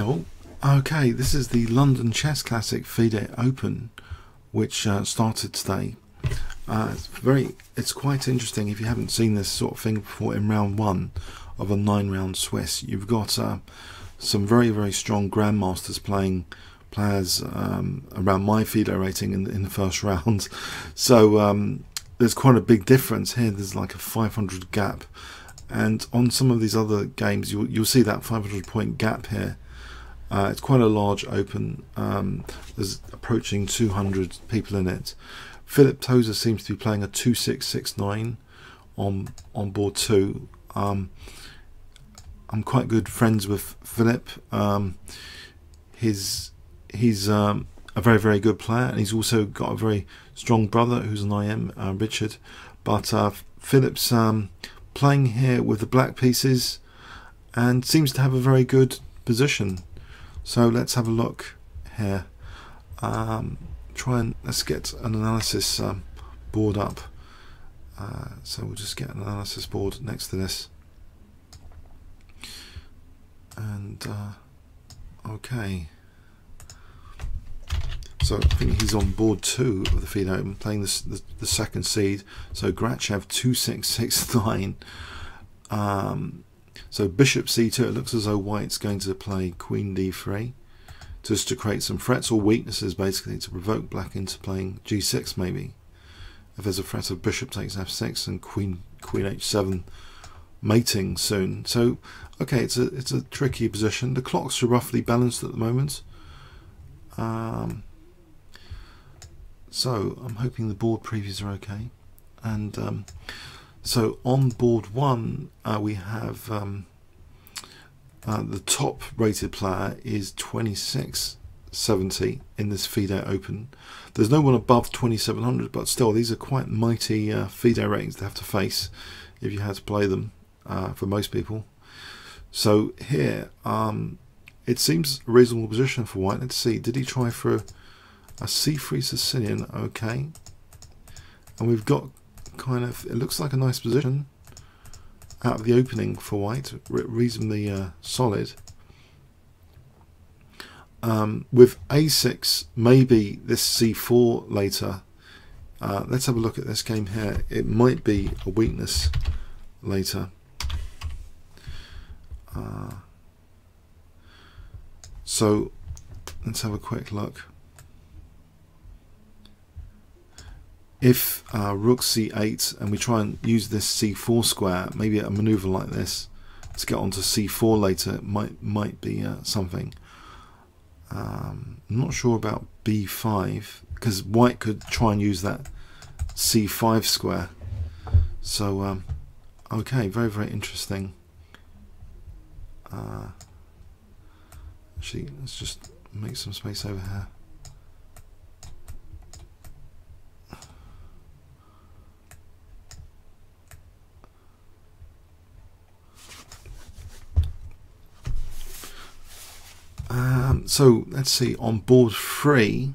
All. Okay, this is the London Chess Classic FIDE Open, which uh, started today. Uh, it's very, it's quite interesting if you haven't seen this sort of thing before. In round one of a nine-round Swiss, you've got uh, some very, very strong grandmasters playing players um, around my FIDE rating in, in the first round. So um, there's quite a big difference here. There's like a 500 gap, and on some of these other games, you'll you'll see that 500 point gap here uh, it's quite a large open. Um, there's approaching 200 people in it. Philip Tozer seems to be playing a 2669 on on board two. Um, I'm quite good friends with Philip. Um, his he's um, a very very good player, and he's also got a very strong brother who's an IM, uh, Richard. But uh, Philip's um, playing here with the black pieces, and seems to have a very good position. So let's have a look here. Um, try and let's get an analysis um, board up. Uh, so we'll just get an analysis board next to this. And uh, okay. So I think he's on board two of the FIDE Open, playing this, the, the second seed. So Grachev 2669. Um, so bishop c2, it looks as though white's going to play queen d3 just to create some threats or weaknesses basically to provoke black into playing g6 maybe. If there's a threat of bishop takes f6 and queen queen h7 mating soon. So okay, it's a it's a tricky position. The clocks are roughly balanced at the moment. Um, so I'm hoping the board previews are okay. And um, so on board one, uh, we have um, uh, the top rated player is 2670 in this FIDE Open. There's no one above 2700, but still, these are quite mighty uh, FIDE ratings to have to face if you had to play them uh, for most people. So here, um, it seems a reasonable position for white. Let's see, did he try for a, a c3 Sicilian? Okay. And we've got kind of, it looks like a nice position out of the opening for white, reasonably uh, solid. Um, with a6, maybe this c4 later. Uh, let's have a look at this game here. It might be a weakness later. Uh, so let's have a quick look. If uh, rook c8 and we try and use this c4 square, maybe a maneuver like this to get onto c4 later might might be uh, something. Um, I'm not sure about b5 because white could try and use that c5 square. So um, okay, very very interesting. Uh, actually, let's just make some space over here. Um, so let's see on board three.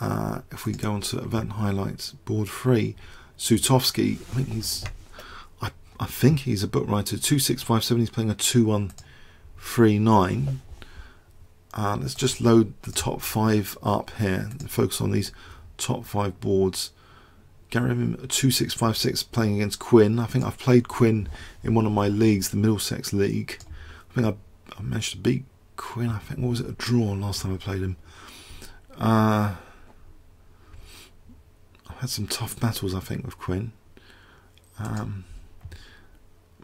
Uh, if we go on to event highlights, board three, Sutovsky. I think he's, I, I think he's a book writer. Two six five seven. He's playing a two one three nine. Uh, let's just load the top five up here and focus on these top five boards. Gary 2656 playing against Quinn. I think I've played Quinn in one of my leagues, the Middlesex League. I think I, I managed to beat Quinn, I think, what was it, a draw last time I played him? Uh, I've had some tough battles, I think, with Quinn. Um,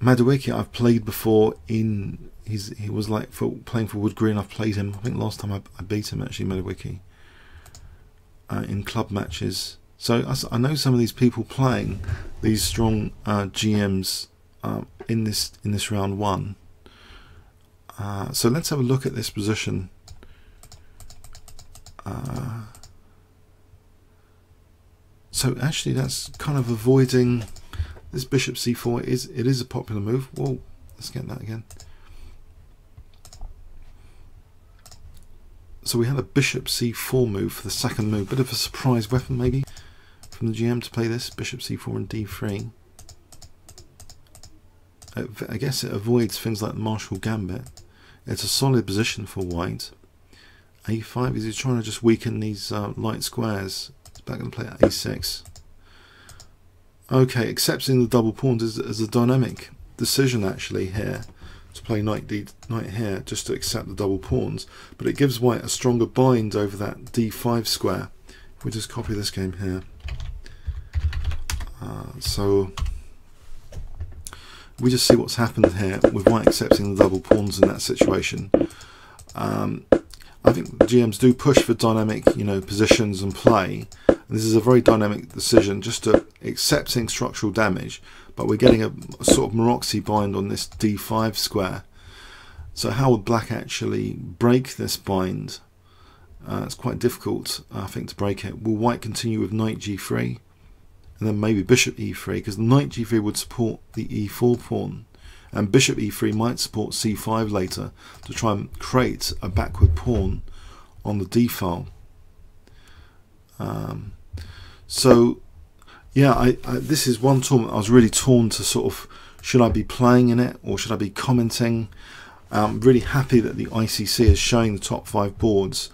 I've played before in. He's, he was like for playing for Wood Green. I've played him. I think last time I, I beat him actually, Madueke, uh, in club matches. So I, I, know some of these people playing these strong uh, GMs uh, in this in this round one. Uh, so let's have a look at this position. Uh, so actually that's kind of avoiding this bishop c4 is it is a popular move. Well, let's get that again. So we had a bishop c4 move for the second move, bit of a surprise weapon maybe from the GM to play this bishop c4 and d3. I guess it avoids things like the Marshall Gambit It's a solid position for white. a5, is he trying to just weaken these uh, light squares? He's back and play at a6. Okay, accepting the double pawns is, is a dynamic decision actually here to play knight d knight here just to accept the double pawns but it gives white a stronger bind over that d5 square we just copy this game here uh, so we just see what's happened here with white accepting the double pawns in that situation um, I think GMs do push for dynamic you know positions and play and this is a very dynamic decision just to accepting structural damage but we're getting a, a sort of Maroczy bind on this d5 square. So how would black actually break this bind? Uh, it's quite difficult, I think, to break it. Will white continue with knight g3? And then maybe bishop e3, because the knight g3 would support the e4 pawn. And bishop e3 might support c5 later to try and create a backward pawn on the d file. Um, so yeah, I, I, this is one tournament I was really torn to sort of should I be playing in it or should I be commenting. I'm really happy that the ICC is showing the top five boards.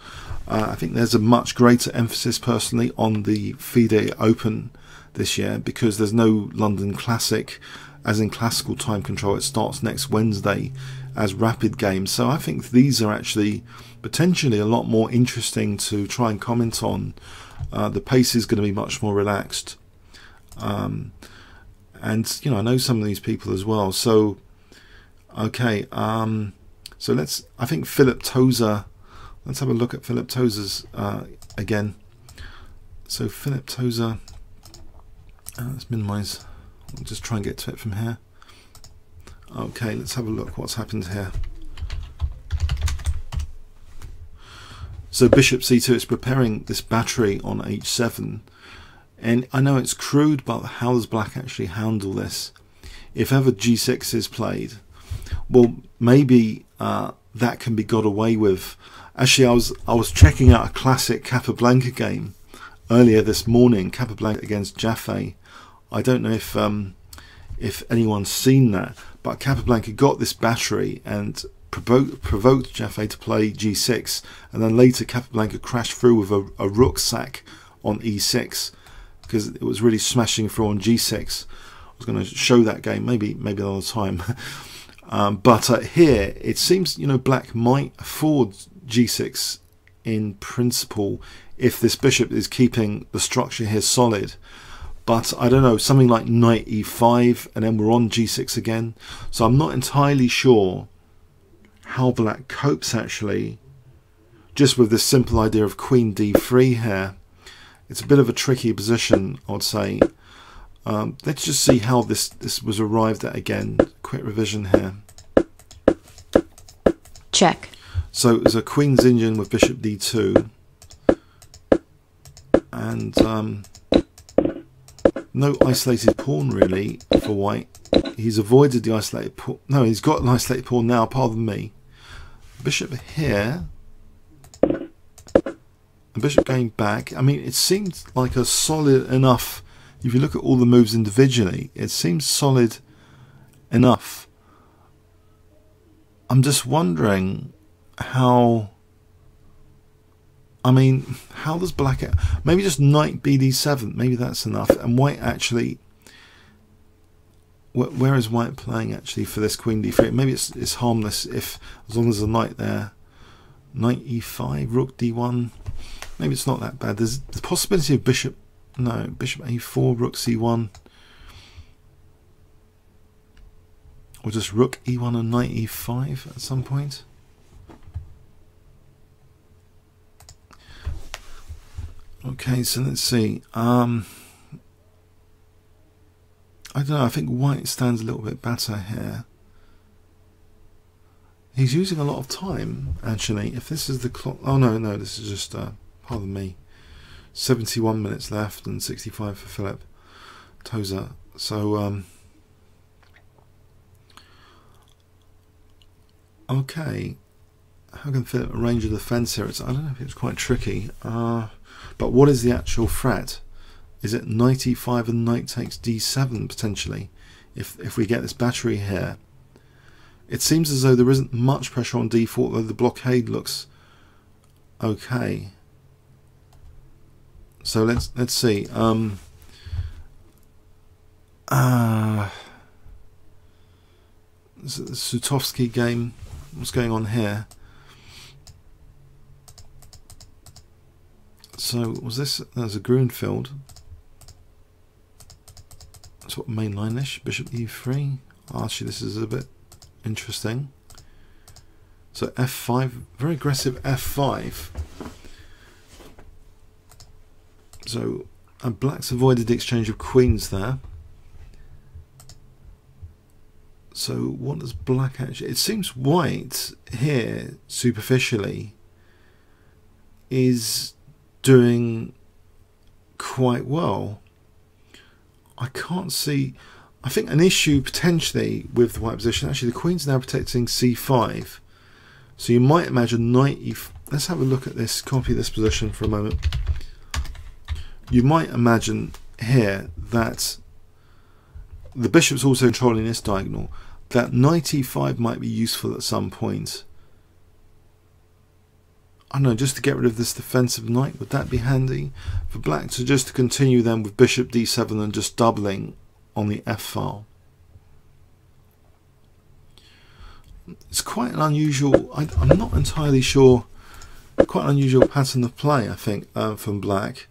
Uh, I think there's a much greater emphasis personally on the FIDE Open this year because there's no London Classic as in classical time control. It starts next Wednesday as rapid games. So I think these are actually potentially a lot more interesting to try and comment on. Uh, the pace is going to be much more relaxed. Um, and you know, I know some of these people as well. So, okay, um, so let's. I think Philip Tozer. Let's have a look at Philip Tozer's uh, again. So Philip Tozer. Uh, let's minimize. I'll just try and get to it from here. Okay, let's have a look. What's happened here? So bishop c2 is preparing this battery on h7 and I know it's crude, but how does black actually handle this? If ever g6 is played, well, maybe uh, that can be got away with. Actually, I was I was checking out a classic Capablanca game earlier this morning, Capablanca against Jaffe. I don't know if um, if anyone's seen that, but Capablanca got this battery and provoked, provoked Jaffe to play g6, and then later Capablanca crashed through with a, a rook sack on e6 because it was really smashing through on g6. I was going to show that game maybe maybe another time. um, but uh, here it seems you know black might afford g6 in principle if this bishop is keeping the structure here solid. But I don't know, something like knight e5 and then we're on g6 again. So I'm not entirely sure how black copes actually just with this simple idea of queen d3 here it's a bit of a tricky position, I'd say. Um, let's just see how this, this was arrived at again. Quick revision here. Check. So it's a Queen's Indian with Bishop d2. And um, no isolated pawn really for white. He's avoided the isolated pawn. No, he's got an isolated pawn now, pardon me. Bishop here the bishop going back. I mean, it seems like a solid enough. If you look at all the moves individually, it seems solid enough. I'm just wondering how. I mean, how does black. Maybe just knight bd7. Maybe that's enough. And white actually. Where is white playing actually for this queen d3? Maybe it's, it's harmless if as long as the knight there. Knight e5, rook d1. Maybe it's not that bad. There's the possibility of bishop. No, bishop a4, rook c1. Or just rook e1 and knight e5 at some point. Okay, so let's see. Um, I don't know. I think white stands a little bit better here. He's using a lot of time, actually. If this is the clock... Oh, no, no, this is just... Uh, pardon me, 71 minutes left and 65 for Philip Tozer. So, um, okay, how can Philip arrange a defence here? It's, I don't know if it's quite tricky. Uh, but what is the actual threat? Is it 95 and knight takes d7 potentially? If if we get this battery here, It seems as though there isn't much pressure on d4, though the blockade looks okay. So let's let's see. Um, uh, Sutovsky game. What's going on here? So was this? There's a Grunfeld. Sort of mainline-ish. Bishop e3. Actually, this is a bit interesting. So f5, very aggressive f5. So and black's avoided the exchange of queens there. So what does black actually... It seems white here, superficially, is doing quite well. I can't see... I think an issue potentially with the white position, actually the queen's now protecting c5. So you might imagine knight e... Let's have a look at this, copy this position for a moment. You might imagine here that the bishop's also controlling this diagonal, that knight e5 might be useful at some point. I don't know, just to get rid of this defensive knight, would that be handy? For black to just to continue then with bishop d7 and just doubling on the f file. It's quite an unusual, I, am not entirely sure, quite an unusual pattern of play, I think, uh, from black.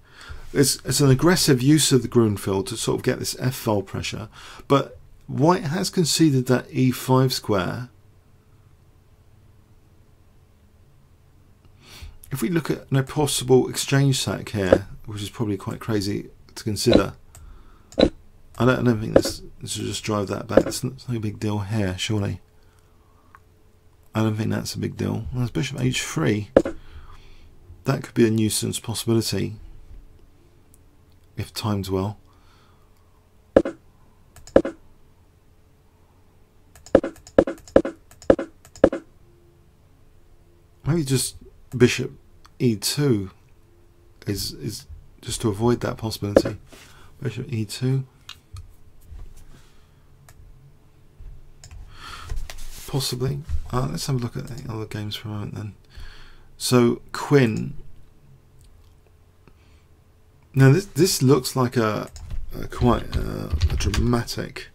It's, it's an aggressive use of the Grunfeld to sort of get this f file pressure, but white has conceded that e5 square if we look at a possible exchange sack here, which is probably quite crazy to consider, I don't, I don't think this, this will just drive that back. It's, it's no big deal here, surely. I don't think that's a big deal. There's bishop h3. That could be a nuisance possibility if timed well. Maybe just bishop e2 is is just to avoid that possibility. Bishop e2. Possibly. Uh, let's have a look at the other games for a moment then. So Quinn. Now this this looks like a, a quite a, a dramatic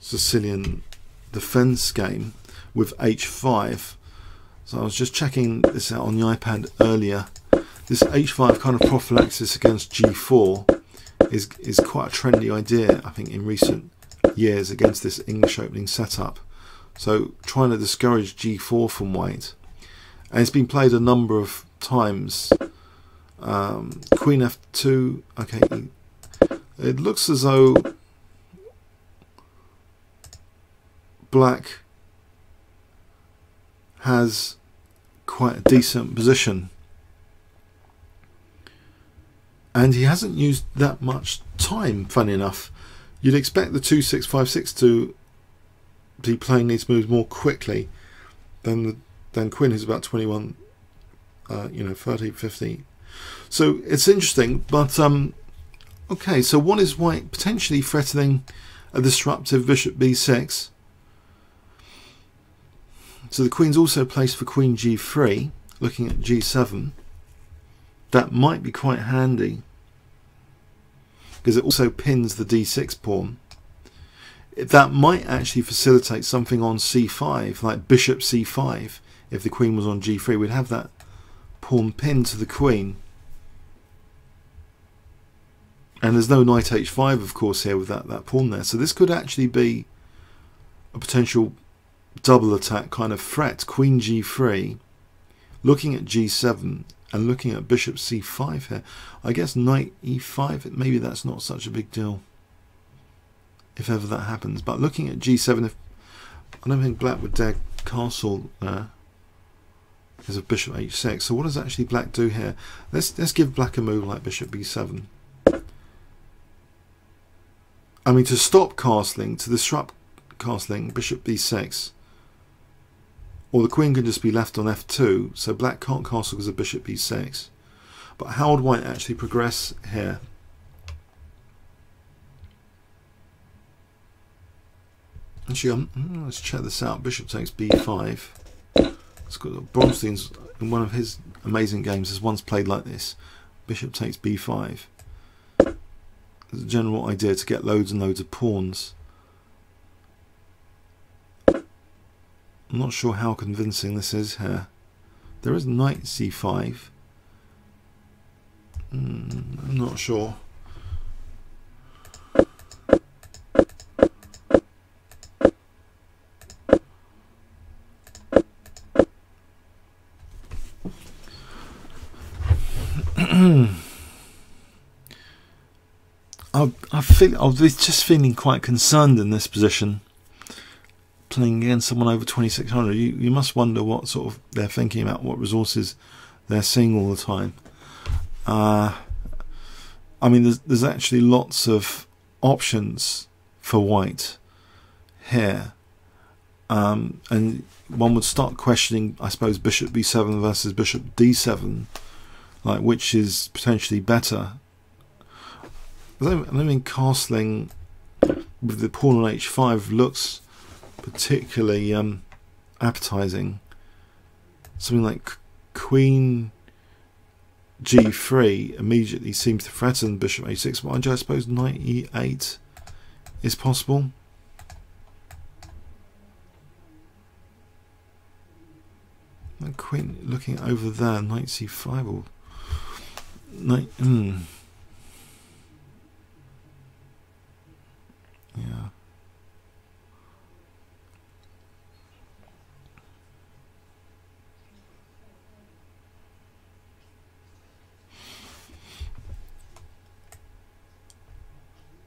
Sicilian defense game with h5 so I was just checking this out on the iPad earlier. This h5 kind of prophylaxis against g4 is, is quite a trendy idea, I think, in recent years against this English opening setup. So trying to discourage g4 from white. And it's been played a number of times. Um, queen f2, okay. It looks as though black has quite a decent position. And he hasn't used that much time, funny enough. You'd expect the 2656 to be playing these moves more quickly than the, than Quinn, who's about 21, uh, you know, 30, 50. So it's interesting, but um, okay. So what is White potentially threatening a disruptive Bishop B6? So the queen's also placed for queen g3, looking at g7. That might be quite handy because it also pins the d6 pawn. That might actually facilitate something on c5, like bishop c5. If the queen was on g3, we'd have that pawn pinned to the queen. And there's no knight h5, of course, here with that, that pawn there. So this could actually be a potential double attack kind of threat, queen g3, looking at g7 and looking at bishop c5 here. I guess knight e5, maybe that's not such a big deal if ever that happens. But looking at g7, if I don't think black would dare castle uh, there because of bishop h6. So what does actually black do here? Let's let's give black a move like bishop b7. I mean to stop castling, to disrupt castling, bishop b6 or the queen can just be left on f2, so black can't castle because of bishop b6. But how would white actually progress here? Actually, um, hmm, let's check this out. Bishop takes b5. It's got Bronstein's in one of his amazing games has once played like this. Bishop takes b5. There's a general idea to get loads and loads of pawns. I'm not sure how convincing this is here. There is knight c5. Mm, I'm not sure. I, I feel I was just feeling quite concerned in this position, playing against someone over 2600. You you must wonder what sort of they're thinking about, what resources they're seeing all the time. Uh, I mean, there's there's actually lots of options for white here, um, and one would start questioning, I suppose, bishop b7 versus bishop d7, like which is potentially better I mean, castling with the pawn on h5 looks particularly um, appetizing. Something like queen g3 immediately seems to threaten bishop a6. Mind you, I suppose knight e8 is possible. queen looking over there, knight c5 or knight. Hmm. Yeah.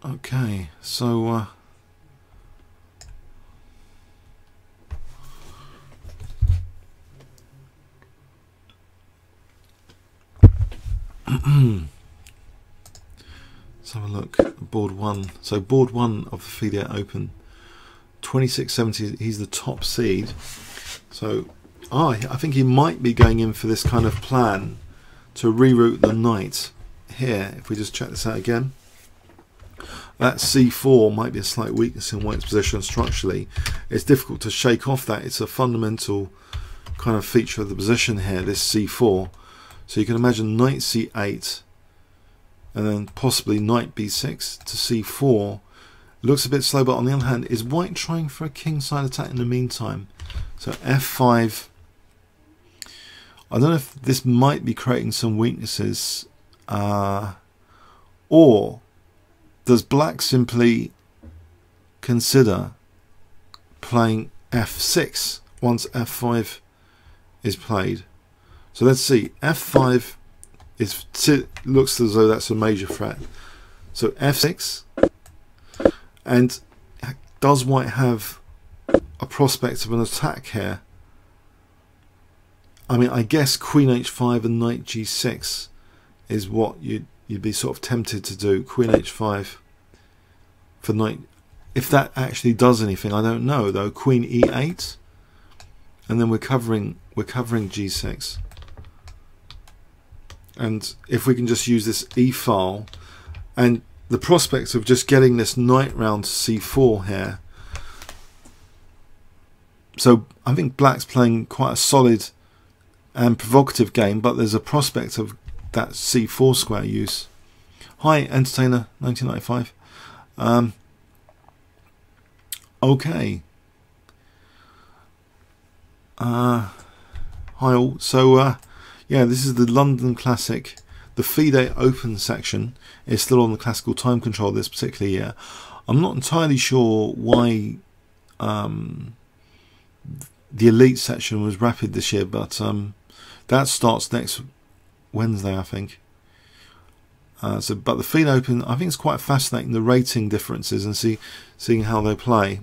Okay, so uh, Let's have a look board one. So board one of the FIDE Open, 2670, he's the top seed. So oh, I think he might be going in for this kind of plan to reroute the knight here. If we just check this out again. That c4 might be a slight weakness in white's position structurally. It's difficult to shake off that. It's a fundamental kind of feature of the position here, this c4. So you can imagine knight c8 and then possibly knight b6 to c4 looks a bit slow but on the other hand is white trying for a kingside attack in the meantime so f5 I don't know if this might be creating some weaknesses uh, or does black simply consider playing f6 once f5 is played so let's see f5 is looks as though that's a major threat. So f6, and does white have a prospect of an attack here? I mean, I guess queen h5 and knight g6 is what you'd, you'd be sort of tempted to do. Queen h5 for knight. If that actually does anything, I don't know though. Queen e8, and then we're covering we're covering g6 and if we can just use this e file and the prospect of just getting this knight round to c4 here so I think black's playing quite a solid and provocative game but there's a prospect of that c4 square use hi entertainer 1995 um, okay uh, hi all so uh, yeah, this is the London Classic. The FIDE Open section is still on the classical time control this particular year. I'm not entirely sure why um, the Elite section was rapid this year, but um, that starts next Wednesday, I think. Uh, so, but the FIDE Open, I think it's quite fascinating the rating differences and see seeing how they play.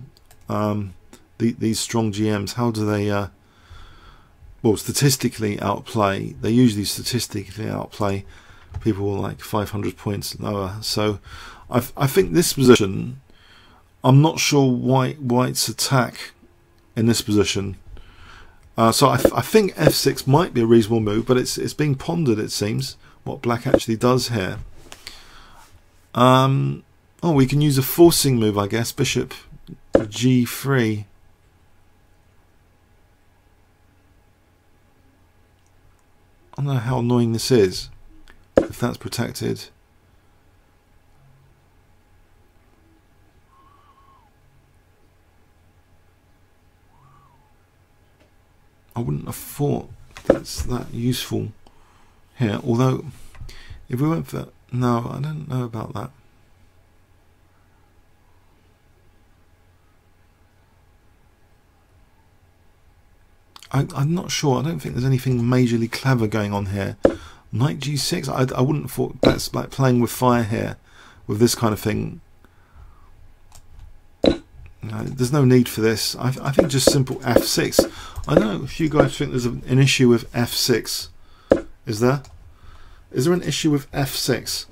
Um, the, these strong GMs, how do they uh, well, statistically outplay. They usually statistically outplay people like 500 points lower. So I, I think this position, I'm not sure White White's attack in this position. Uh, so I, I think f6 might be a reasonable move, but it's it's being pondered. It seems what Black actually does here. Um, oh, we can use a forcing move, I guess. Bishop g3. I don't know how annoying this is, if that's protected. I wouldn't have thought that's that useful here, although if we went for... No, I don't know about that. I, am not sure. I don't think there's anything majorly clever going on here. Knight g6. I, I wouldn't have thought that's like playing with fire here, with this kind of thing. No, there's no need for this. I, I, think just simple f6. I know if you guys think there's an issue with f6. Is there? Is there an issue with f6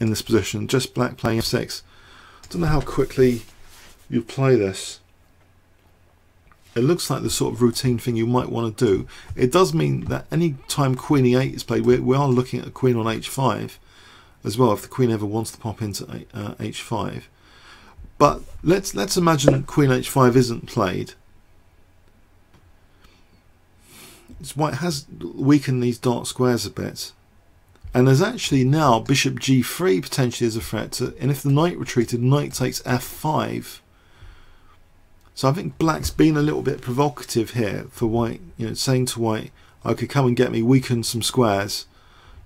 in this position? Just black playing f6. I don't know how quickly you play this it looks like the sort of routine thing you might want to do. It does mean that any time queen e8 is played, we, we are looking at a queen on h5 as well, if the queen ever wants to pop into uh, h5. But let's let's imagine queen h5 isn't played. It's white has weakened these dark squares a bit. And there's actually now bishop g3 potentially as a threat, to, and if the knight retreated, knight takes f5 so I think black's been a little bit provocative here for white, you know, saying to white, okay, come and get me, weaken some squares.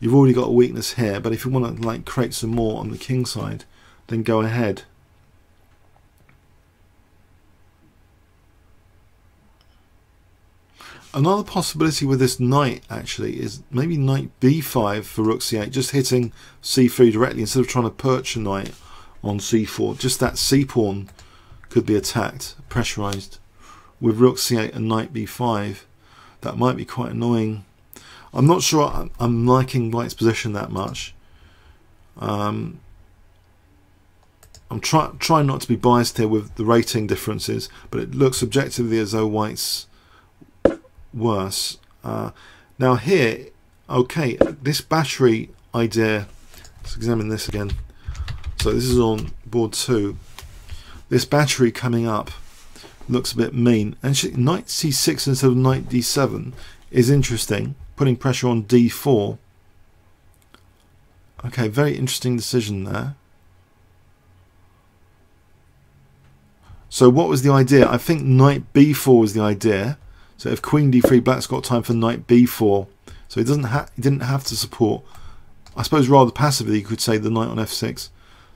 You've already got a weakness here, but if you want to like create some more on the king side, then go ahead. Another possibility with this knight actually is maybe knight b5 for rook c8, just hitting c3 directly instead of trying to perch a knight on c4. Just that c pawn could be attacked, pressurized. With rook c8 and knight b5, that might be quite annoying. I'm not sure I'm liking white's position that much. Um, I'm trying trying not to be biased here with the rating differences, but it looks objectively as though white's worse. Uh, now here, okay, this battery idea, let's examine this again. So this is on board two. This battery coming up looks a bit mean. And knight c6 instead of knight d7 is interesting, putting pressure on d4. Okay, very interesting decision there. So what was the idea? I think knight b4 was the idea. So if queen d3, black's got time for knight b4. So he doesn't ha he didn't have to support. I suppose rather passively you could say the knight on f6.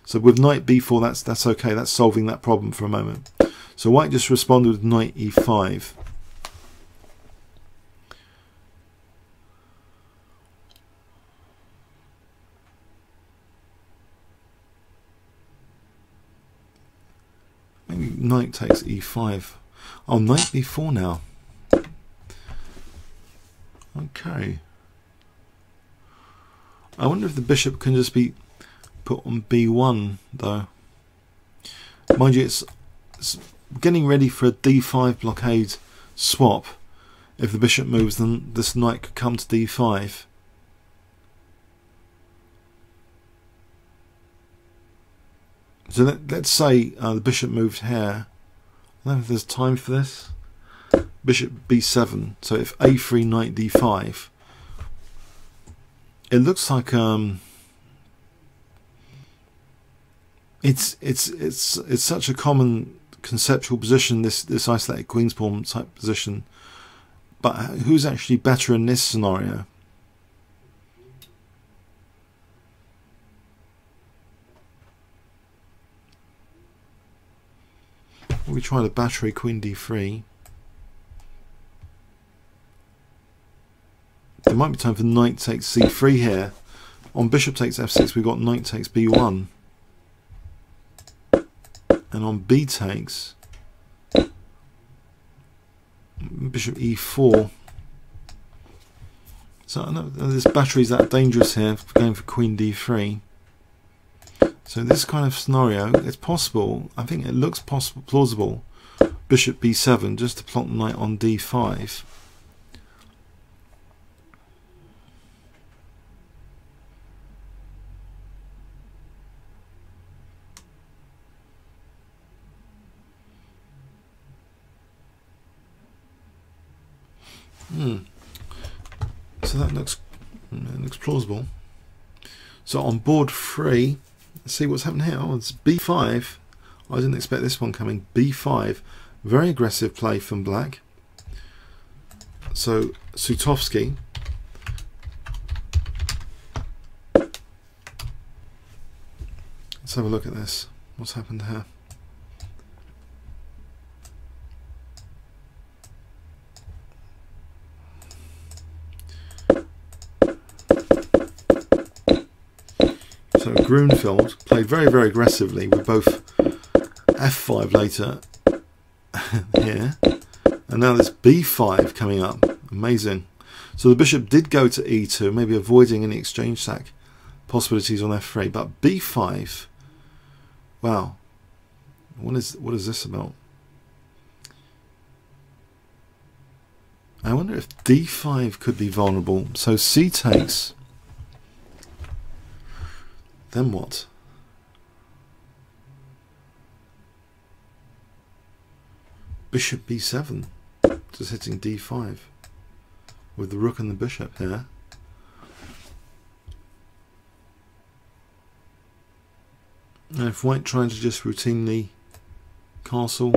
So with knight b4, that's that's okay. That's solving that problem for a moment. So white just responded with knight e5. Maybe knight takes e5. Oh, knight b4 now. Okay. I wonder if the bishop can just be put on b1 though. Mind you, it's, it's getting ready for a d5 blockade swap. If the bishop moves, then this knight could come to d5. So let, us say uh, the bishop moved here. I don't know if there's time for this. Bishop b7. So if a3 knight d5, it looks like um, it's it's it's it's such a common conceptual position this this isolated queen's pawn type position but who's actually better in this scenario we try the battery queen d3 there might be time for knight takes c3 here. On bishop takes f6 we've got knight takes b1 and on b takes bishop e4 so I know this battery is that dangerous here going for queen d3 so this kind of scenario it's possible I think it looks possible plausible. Bishop b7 just to plot the knight on d5 So that looks looks plausible. So on board three, see what's happened here. Oh, it's b5. I didn't expect this one coming. b5. Very aggressive play from black. So Sutovsky. Let's have a look at this. What's happened here? So Grunfeld played very, very aggressively with both f5 later here, and now there's b5 coming up. Amazing. So the bishop did go to e2, maybe avoiding any exchange sack possibilities on f3, but b5. Wow. What is what is this about? I wonder if d5 could be vulnerable. So c takes then what? Bishop b7, just hitting d5 with the rook and the bishop here. Now if white trying to just routinely castle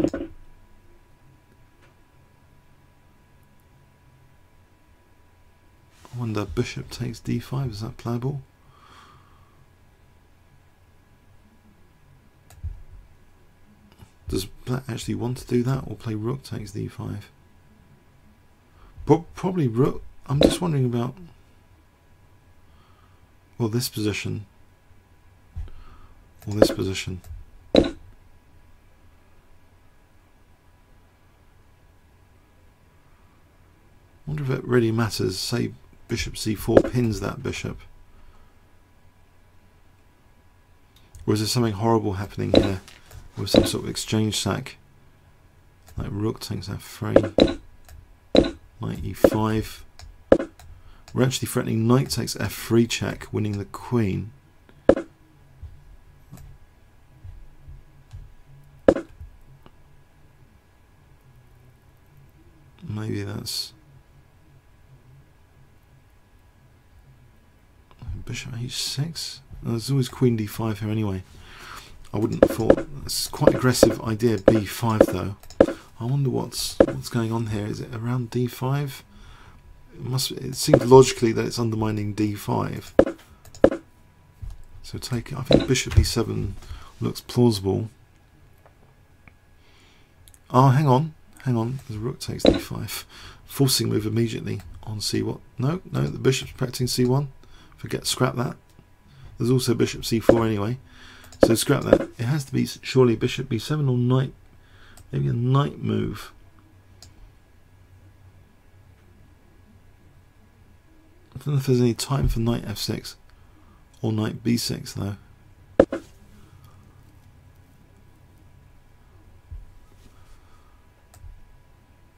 I wonder bishop takes d5, is that playable? Does black actually want to do that or play rook takes d5? But probably rook. I'm just wondering about well this position or this position. Wonder if it really matters. Say bishop c4 pins that bishop. Or is there something horrible happening here? With some sort of exchange sack. Like rook takes f3 knight e5 we're actually threatening knight takes f3 check winning the queen. Maybe that's bishop h6 there's always queen d5 here anyway I wouldn't have thought. It's quite aggressive idea, b5 though. I wonder what's what's going on here. Is it around d5? It must. It seems logically that it's undermining d5. So take. I think bishop e7 looks plausible. Oh, hang on, hang on. The rook takes d5, forcing move immediately on c1. No, no. The bishop's protecting c1. Forget, scrap that. There's also bishop c4 anyway. So scrap that. It has to be surely bishop b7 or knight. Maybe a knight move. I don't know if there's any time for knight f6 or knight b6 though.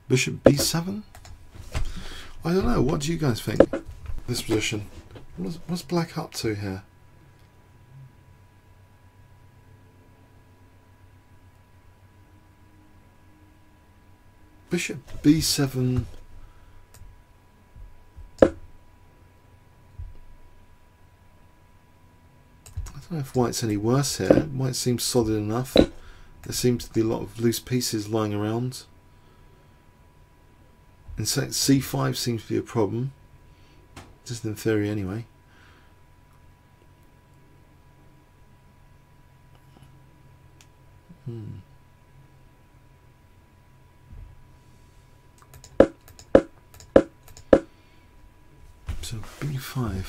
Bishop b7? I don't know. What do you guys think? This position. What's, what's black up to here? Bishop b7 I don't know if white's any worse here. White seems solid enough. There seems to be a lot of loose pieces lying around. In fact, c5 seems to be a problem. Just in theory anyway. Hmm. So B5.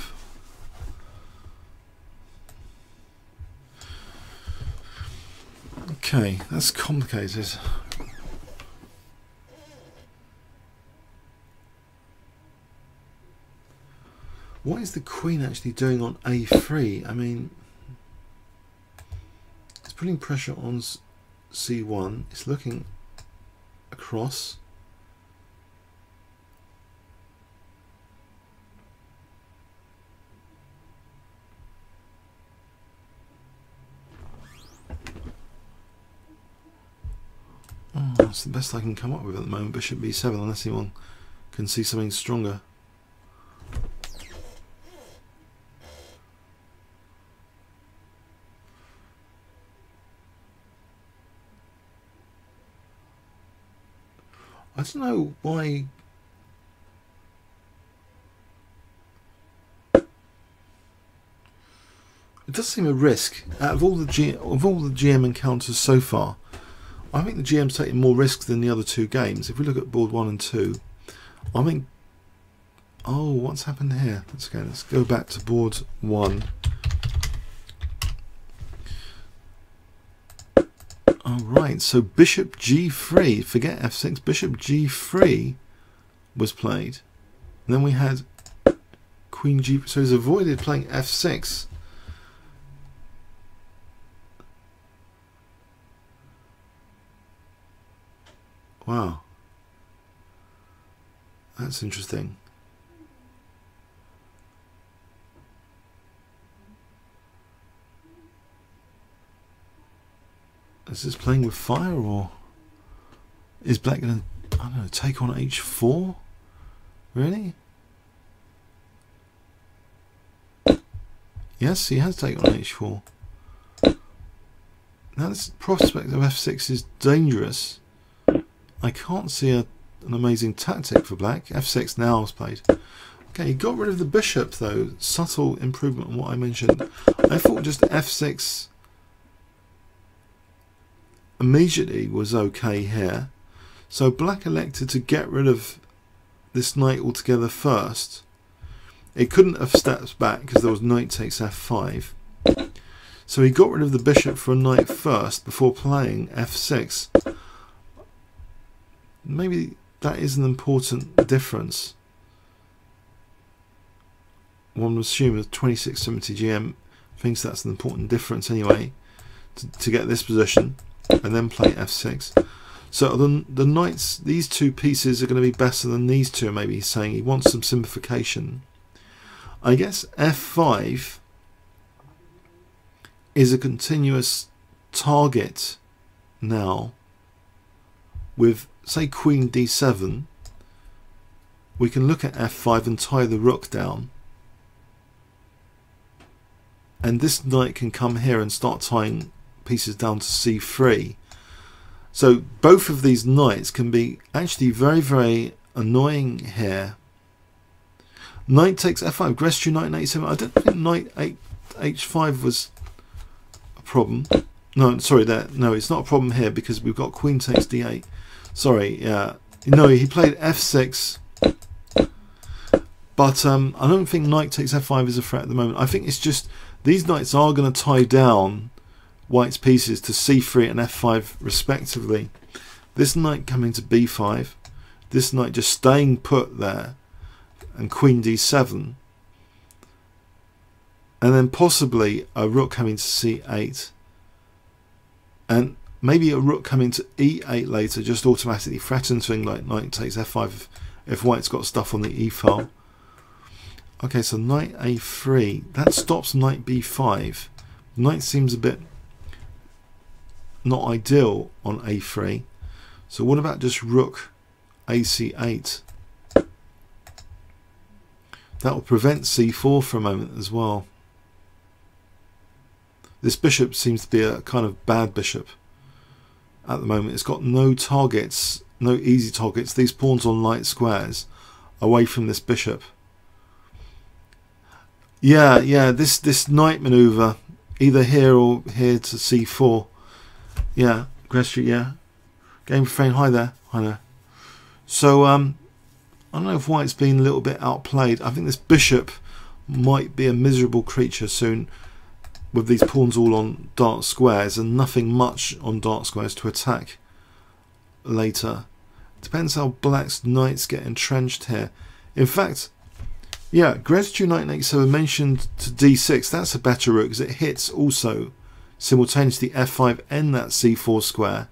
Okay, that's complicated. What is the queen actually doing on a3? I mean, it's putting pressure on c1. It's looking across. That's the best I can come up with at the moment. Bishop b7, unless anyone can see something stronger. I don't know why It does seem a risk. Out of all the G of all the GM encounters so far, I think the GM's taking more risks than the other two games. If we look at board one and two, I think. Oh, what's happened here? Let's go. Let's go back to board one. All right. So Bishop G3. Forget F6. Bishop G3 was played. And then we had Queen G. So he's avoided playing F6. Wow. That's interesting. Is this playing with fire or is black to, I don't know, take on h4? Really? Yes, he has taken on h4. Now this prospect of f6 is dangerous. I can't see a, an amazing tactic for black. f6 now is played. Okay, he got rid of the bishop though. Subtle improvement on what I mentioned. I thought just f6 immediately was okay here. So black elected to get rid of this knight altogether first. It couldn't have stepped back because there was knight takes f5. So he got rid of the bishop for a knight first before playing f6 maybe that is an important difference. One would assume a 2670 GM thinks that's an important difference anyway to, to get this position and then play f6. So the, the knights, these two pieces are going to be better than these two, maybe he's saying. He wants some simplification. I guess f5 is a continuous target now with say queen d7 we can look at f5 and tie the rook down. And this knight can come here and start tying pieces down to c3 so both of these knights can be actually very very annoying here. Knight takes f5 Gress knight 87 I don't think knight h5 was a problem. No sorry that no it's not a problem here because we've got queen takes d8 Sorry, yeah. No, he played f6. But um, I don't think knight takes f5 is a threat at the moment. I think it's just these knights are going to tie down white's pieces to c3 and f5 respectively. This knight coming to b5. This knight just staying put there. And queen d7. And then possibly a rook coming to c8. And Maybe a rook coming to e8 later just automatically threatens thing like knight takes f5 if, if white's got stuff on the e file. Okay, so knight a3. That stops knight b5. Knight seems a bit not ideal on a3. So what about just rook ac8? That will prevent c4 for a moment as well. This bishop seems to be a kind of bad bishop at the moment. It's got no targets, no easy targets. These pawns on light squares away from this bishop. Yeah, yeah, this, this knight maneuver, either here or here to c4. Yeah, Gress yeah. Game frame, hi there, hi there. So, um, I don't know if White's been a little bit outplayed. I think this bishop might be a miserable creature soon with these pawns all on dark squares and nothing much on dark squares to attack later. Depends how black's knights get entrenched here. In fact, yeah, Gratitude Knight 87 mentioned to d6. That's a better rook because it hits also simultaneously f5 and that c4 square.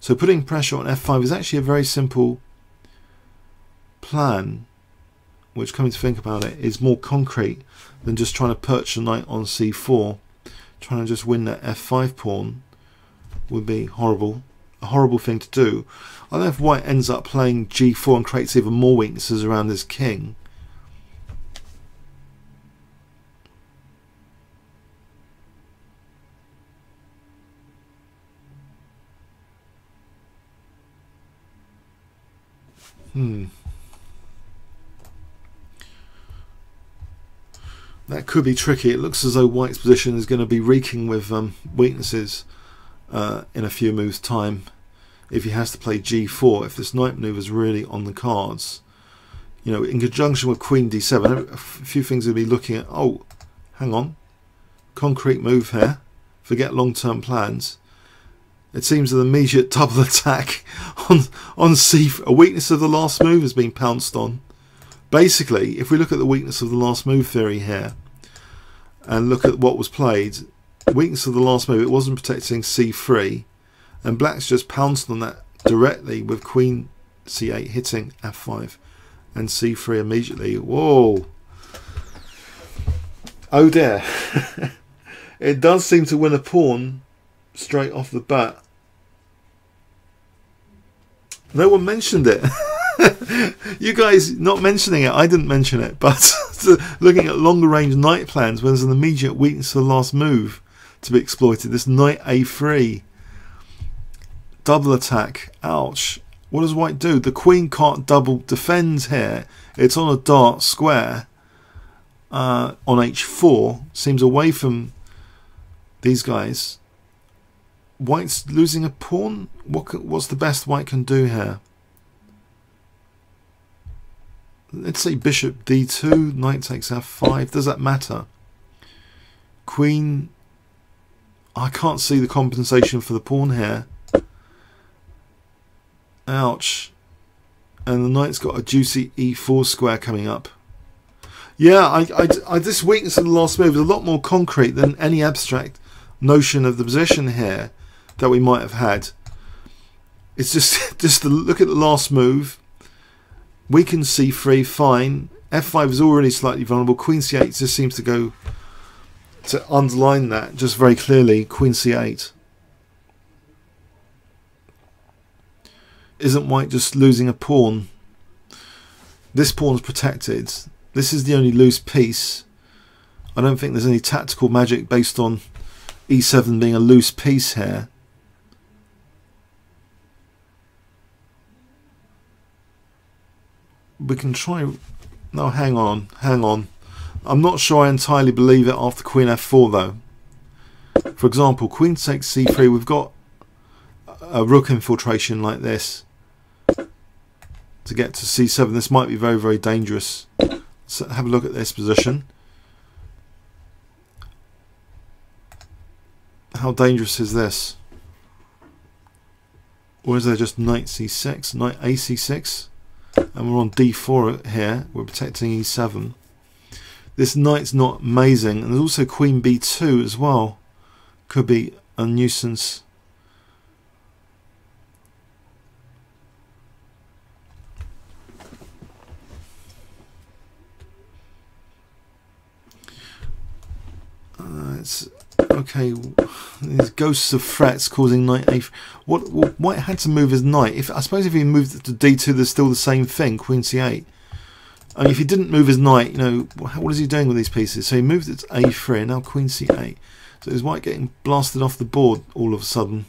So putting pressure on f5 is actually a very simple plan, which coming to think about it is more concrete than just trying to perch a knight on c4. Trying to just win that f5 pawn would be horrible. A horrible thing to do. I don't know if white ends up playing g4 and creates even more weaknesses around his king. Hmm. That could be tricky. It looks as though White's position is going to be reeking with um, weaknesses uh, in a few moves' time if he has to play g4, if this knight manoeuvre is really on the cards. You know, in conjunction with queen d7, a few things we'll be looking at. Oh, hang on. Concrete move here. Forget long-term plans. It seems an immediate double attack on on c. A weakness of the last move has been pounced on. Basically, if we look at the weakness of the last move theory here, and look at what was played, weakness of the last move, it wasn't protecting c3, and black's just pounced on that directly with queen c8 hitting f5 and c3 immediately. Whoa! Oh dear. it does seem to win a pawn straight off the bat. No one mentioned it. you guys not mentioning it, I didn't mention it, but looking at longer range knight plans when there's an immediate weakness for the last move to be exploited. This knight a3, double attack, ouch. What does white do? The queen can't double defend here. It's on a dark square uh, on h4, seems away from these guys. White's losing a pawn. What what's the best white can do here? Let's say bishop d2, knight takes f5. Does that matter? Queen. I can't see the compensation for the pawn here. Ouch. And the knight's got a juicy e4 square coming up. Yeah, I, I, I, this weakness of the last move is a lot more concrete than any abstract notion of the position here that we might have had. It's just just the look at the last move. We can c3 fine. f5 is already slightly vulnerable. Queen c8 just seems to go to underline that just very clearly. Queen c8. Isn't white just losing a pawn? This pawn's protected. This is the only loose piece. I don't think there's any tactical magic based on e7 being a loose piece here. We can try. No, hang on, hang on. I'm not sure I entirely believe it after Queen F4 though. For example, Queen takes C3. We've got a rook infiltration like this to get to C7. This might be very, very dangerous. So have a look at this position. How dangerous is this? Or is there just knight c6, knight a c6? And we're on d4 here we're protecting e7 this knight's not amazing and there's also queen b2 as well. Could be a nuisance. Uh, it's okay, these ghosts of threats causing knight a. What, what White had to move his knight. If I suppose if he moved to d2, there's still the same thing. Queen c8. I mean, if he didn't move his knight, you know, what is he doing with these pieces? So he moved it to a3, and now queen c8. So is White getting blasted off the board all of a sudden?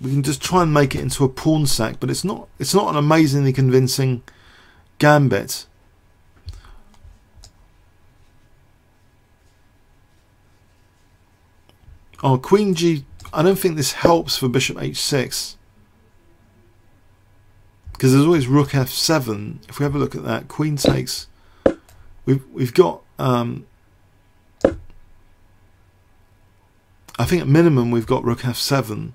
We can just try and make it into a pawn sack, but it's not. It's not an amazingly convincing gambit. Oh, queen g... I don't think this helps for bishop h6. Because there's always rook f7. If we have a look at that, queen takes... We've, we've got... Um, I think at minimum we've got rook f7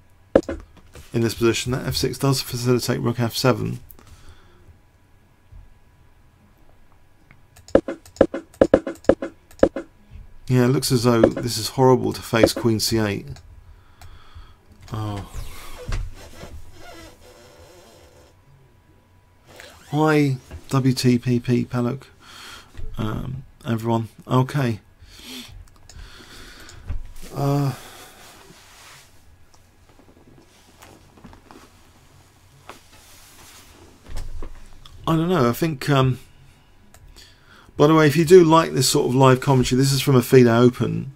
in this position. That f6 does facilitate rook f7. Yeah, it looks as though this is horrible to face queen c8. Oh. Hi, WTPP Palok. Um, everyone. Okay. Uh, I don't know. I think um, by the way, if you do like this sort of live commentary, this is from a FIDE Open.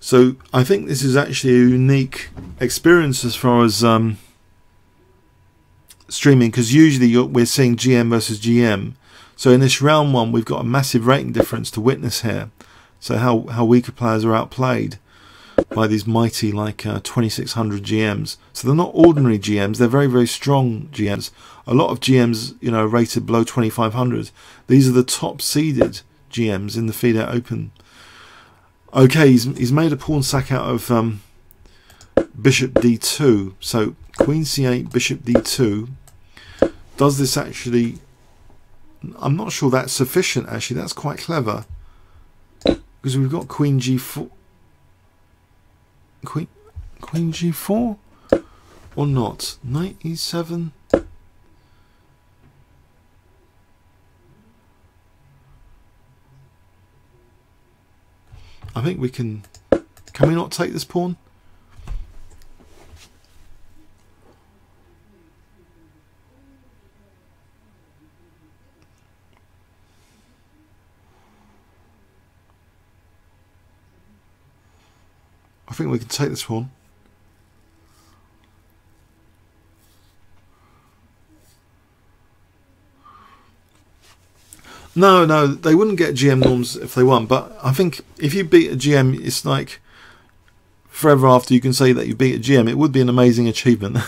So I think this is actually a unique experience as far as um, streaming because usually we're seeing GM versus GM. So in this round one, we've got a massive rating difference to witness here. So how, how weaker players are outplayed by these mighty like uh, 2600 GMs. So they're not ordinary GMs, they're very, very strong GMs. A lot of GMs, you know, rated below 2500. These are the top seeded GMs in the FIDE Open. Okay, he's, he's made a pawn sack out of um, bishop d2. So queen c8, bishop d2. Does this actually... I'm not sure that's sufficient, actually. That's quite clever. Because we've got queen g4. Queen, queen g4? Or not? Knight e7? I think we can... Can we not take this pawn? I think we can take this one. No, no, they wouldn't get GM norms if they won. But I think if you beat a GM, it's like forever after you can say that you beat a GM. It would be an amazing achievement.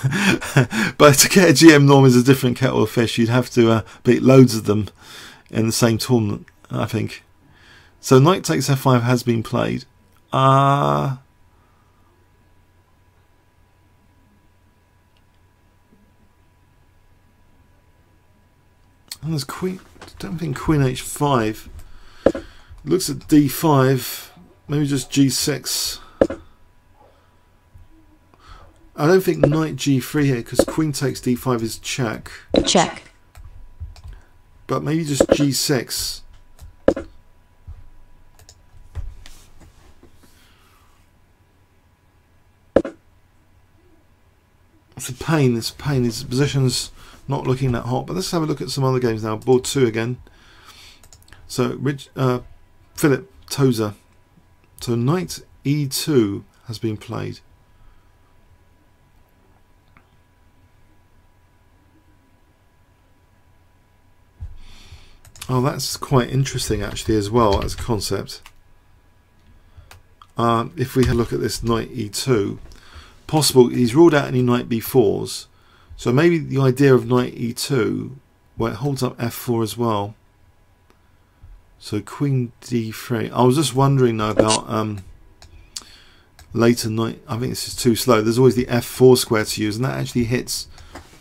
but to get a GM norm is a different kettle of fish. You'd have to uh, beat loads of them in the same tournament, I think. So knight takes f5 has been played. Uh, And there's queen. I don't think queen h5. Looks at d5. Maybe just g6. I don't think knight g3 here because queen takes d5 is check. Check. But maybe just g6. It's a pain. It's a pain. These positions not looking that hot. But let's have a look at some other games now. Board two again. So Rich, uh, Philip Tozer. So knight e2 has been played. Oh, that's quite interesting actually as well as a concept. Uh, if we look at this knight e2, possible he's ruled out any knight b4s so maybe the idea of knight e2, where it holds up f4 as well. So queen d3. I was just wondering though about um, later knight. I think this is too slow. There's always the f4 square to use, and that actually hits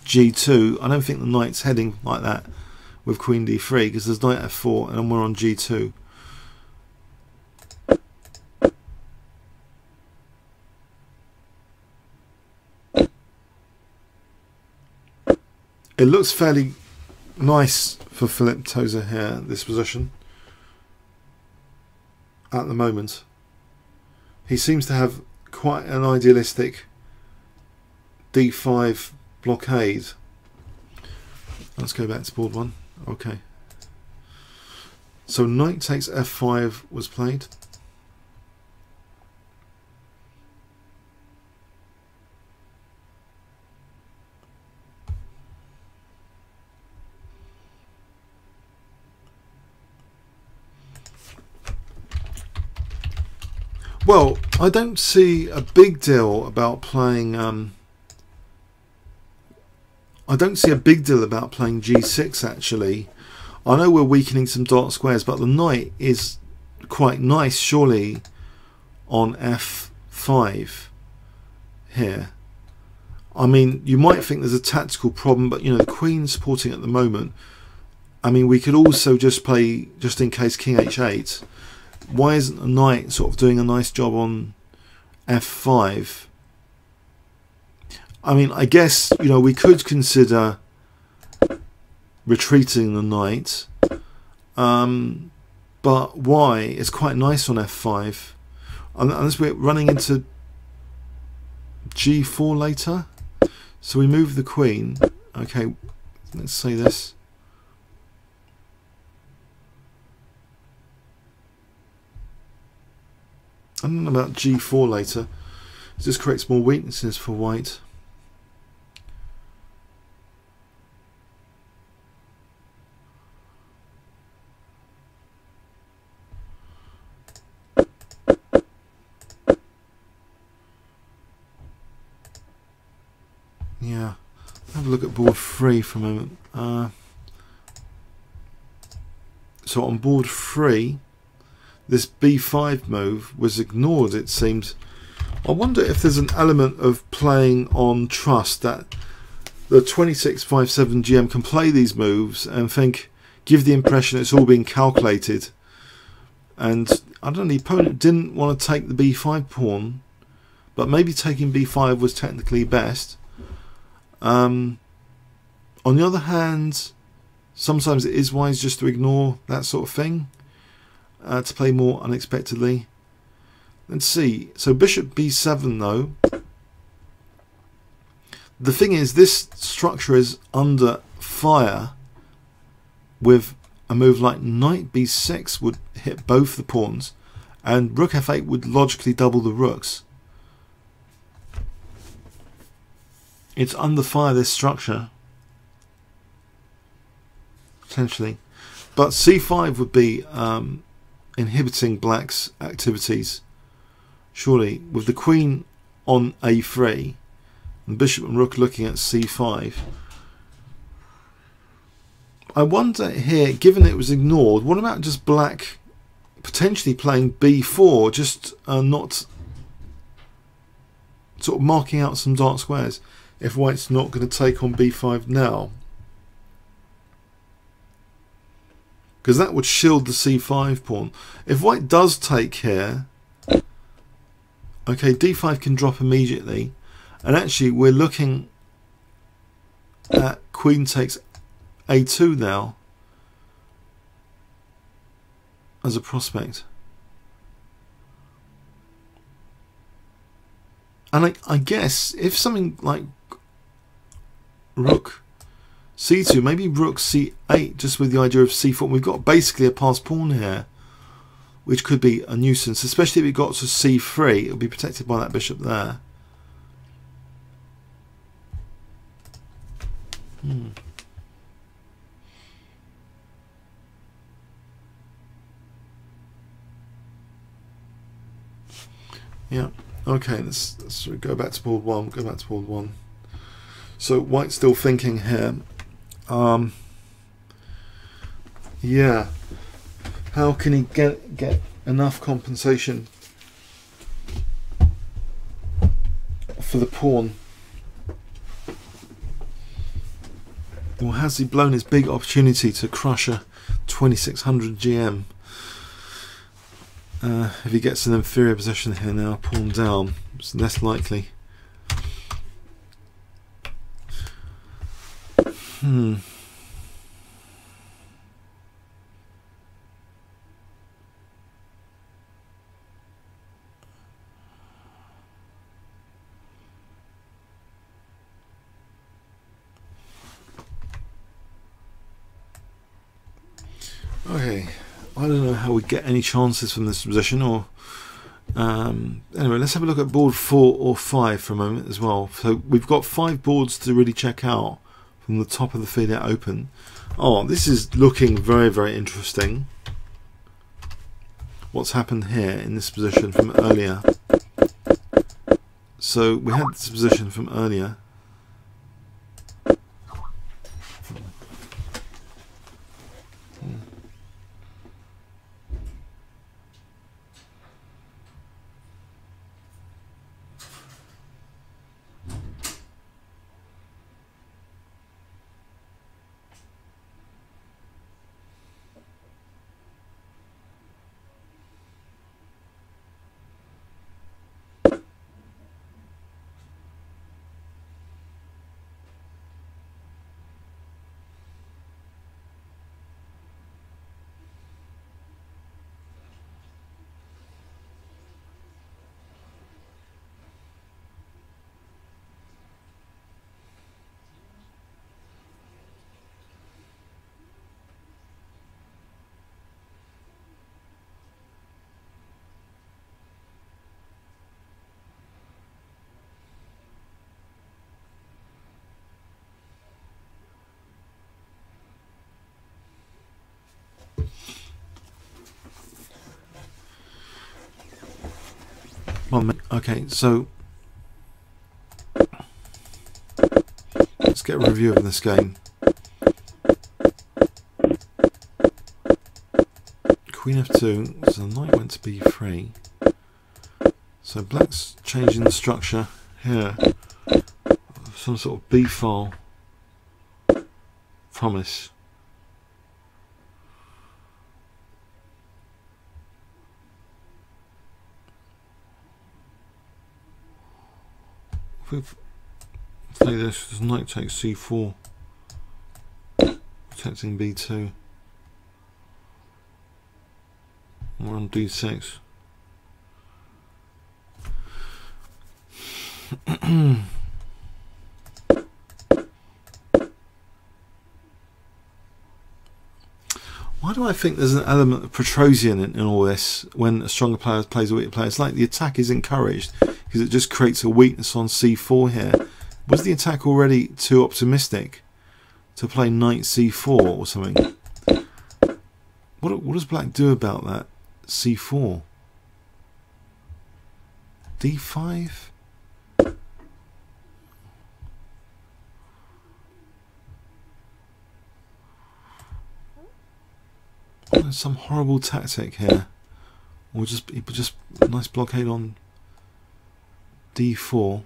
g2. I don't think the knight's heading like that with queen d3 because there's knight f4 and we're on g2. It looks fairly nice for Philip Tozer here, this position, at the moment. He seems to have quite an idealistic d5 blockade. Let's go back to board one. Okay. So knight takes f5 was played. Well, I don't see a big deal about playing. Um, I don't see a big deal about playing g6 actually. I know we're weakening some dark squares, but the knight is quite nice, surely, on f5 here. I mean, you might think there's a tactical problem, but you know, the queen's supporting at the moment. I mean, we could also just play, just in case, king h8 why isn't knight sort of doing a nice job on f5? I mean, I guess, you know, we could consider retreating the knight. Um, but why? It's quite nice on f5. Unless we're running into g4 later. So we move the queen. Okay, let's say this. I then know about g4 later. This creates more weaknesses for white. Yeah, have a look at board three for a moment. Uh, so on board three, this b5 move was ignored, it seems. I wonder if there's an element of playing on trust that the 2657 GM can play these moves and think, give the impression it's all being calculated. And I don't know, the opponent didn't want to take the b5 pawn, but maybe taking b5 was technically best. Um, on the other hand, sometimes it is wise just to ignore that sort of thing, uh, to play more unexpectedly. Let's see. So bishop b7 though. The thing is, this structure is under fire with a move like knight b6 would hit both the pawns and rook f8 would logically double the rooks. It's under fire, this structure. Potentially. But c5 would be um, inhibiting black's activities. Surely, with the queen on a3 and bishop and rook looking at c5. I wonder here, given it was ignored, what about just black potentially playing b4, just uh, not sort of marking out some dark squares? if white's not going to take on b5 now. Because that would shield the c5 pawn. If white does take here, okay, d5 can drop immediately. And actually, we're looking at queen takes a2 now as a prospect. And I, I guess if something like rook c2, maybe rook c8, just with the idea of c4. We've got basically a passed pawn here, which could be a nuisance, especially if it got to c3. It'll be protected by that bishop there. Hmm. Yeah. Okay. Let's, let's go back to board one. Go back to board one. So White's still thinking here. Um, yeah. How can he get get enough compensation for the pawn? Or has he blown his big opportunity to crush a 2600 GM? Uh, if he gets an inferior position here now, pawn down, it's less likely. Hmm. Okay, I don't know how we get any chances from this position or um, anyway, let's have a look at board four or five for a moment as well. So we've got five boards to really check out from the top of the FIDE open. Oh, this is looking very, very interesting. What's happened here in this position from earlier. So we had this position from earlier. Okay, so let's get get a review of this game. Queen f2, so the knight went to b3. So black's changing the structure here. Some sort of b file promise. We play this, this knight takes c4, protecting b2. We're on d6. Why do I think there's an element of Petrosian in, in all this when a stronger player plays a weaker player? It's like the attack is encouraged because it just creates a weakness on c4 here. Was the attack already too optimistic to play knight c4 or something? What, what does black do about that c4? d5? some horrible tactic here. Or just just nice blockade on d4.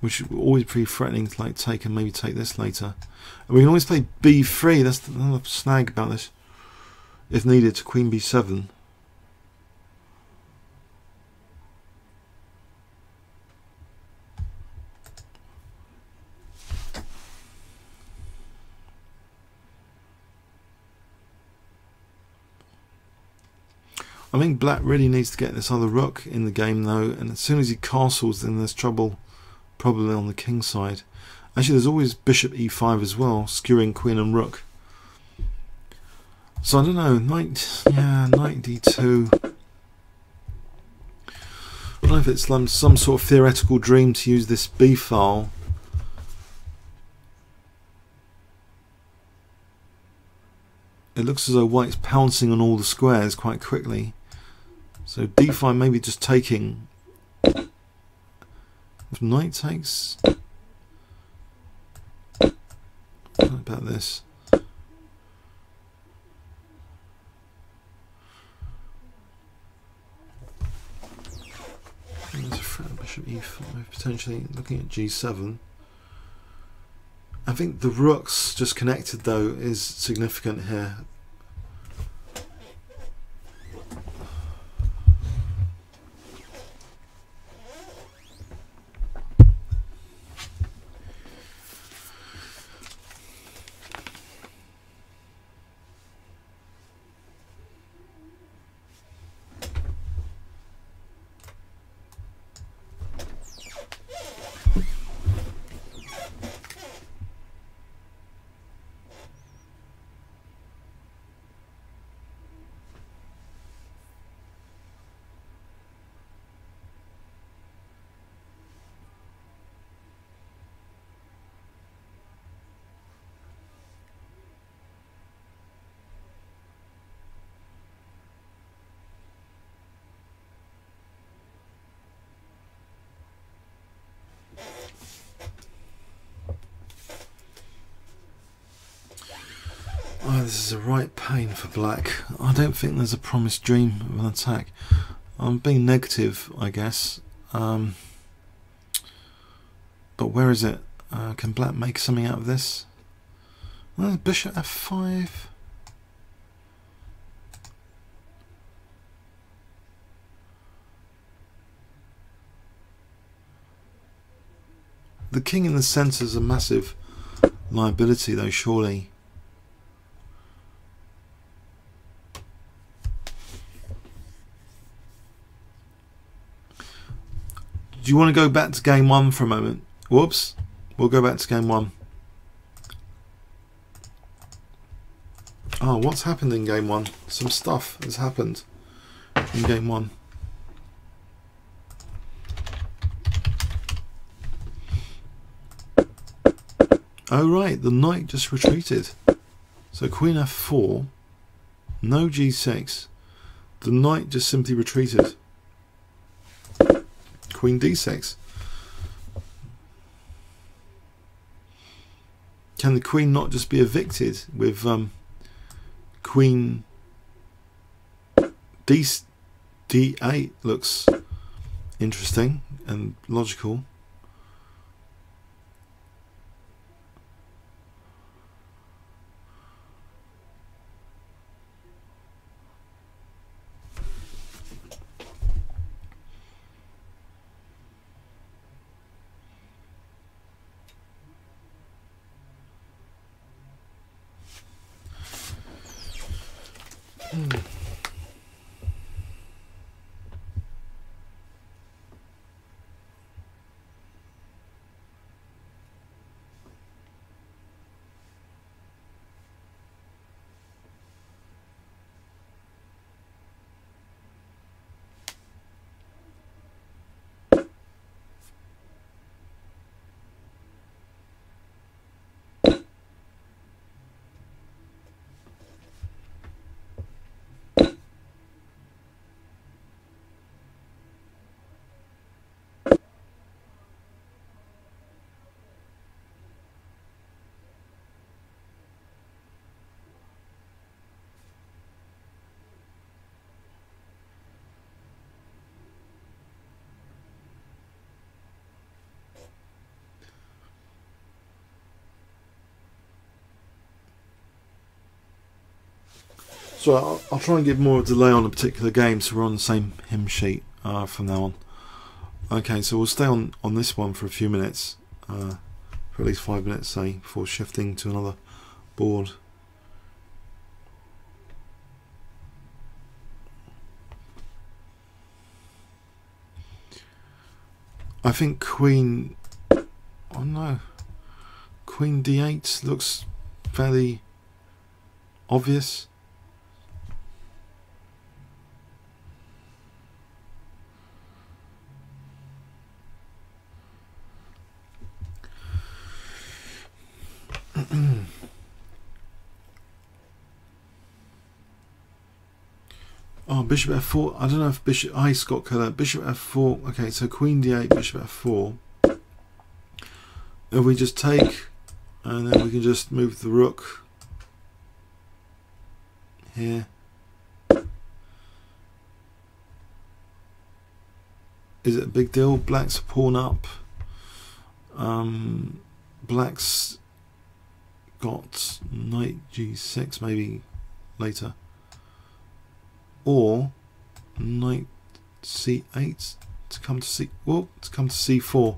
Which would always be threatening to like take and maybe take this later. And we can always play b3, that's another snag about this. If needed to queen b7. I think black really needs to get this other rook in the game though, and as soon as he castles then there's trouble probably on the king side. Actually there's always bishop e5 as well, skewing queen and rook. So I don't know, knight, yeah, knight d2. I don't know if it's some, some sort of theoretical dream to use this b file. It looks as though white's pouncing on all the squares quite quickly. So d5 maybe just taking. If knight takes. About this? There's a threat bishop e5, potentially looking at g7. I think the rooks just connected though is significant here. Oh, this is a right pain for black. I don't think there's a promised dream of an attack. I'm being negative, I guess. Um, but where is it? Uh, can black make something out of this? Well, bishop f5. The king in the centre is a massive liability, though, surely. Do you want to go back to game one for a moment? Whoops. We'll go back to game one. Oh, what's happened in game one? Some stuff has happened in game one. Oh right, the knight just retreated. So queen f4, no g6. The knight just simply retreated. Queen d6. Can the queen not just be evicted with um, Queen D D8 looks interesting and logical. So I'll, I'll, try and give more delay on a particular game so we're on the same hymn sheet uh, from now on. Okay, so we'll stay on, on this one for a few minutes, uh, for at least five minutes say, before shifting to another board. I think Queen, oh no, Queen D8 looks fairly obvious. oh, bishop f4. I don't know if bishop. I Scott Keller. Bishop f4. Okay, so queen d8, bishop f4. If we just take, and then we can just move the rook here. Is it a big deal? Black's pawn up. Um, black's got knight g6 maybe later. Or knight c8 to come to c well to come to c4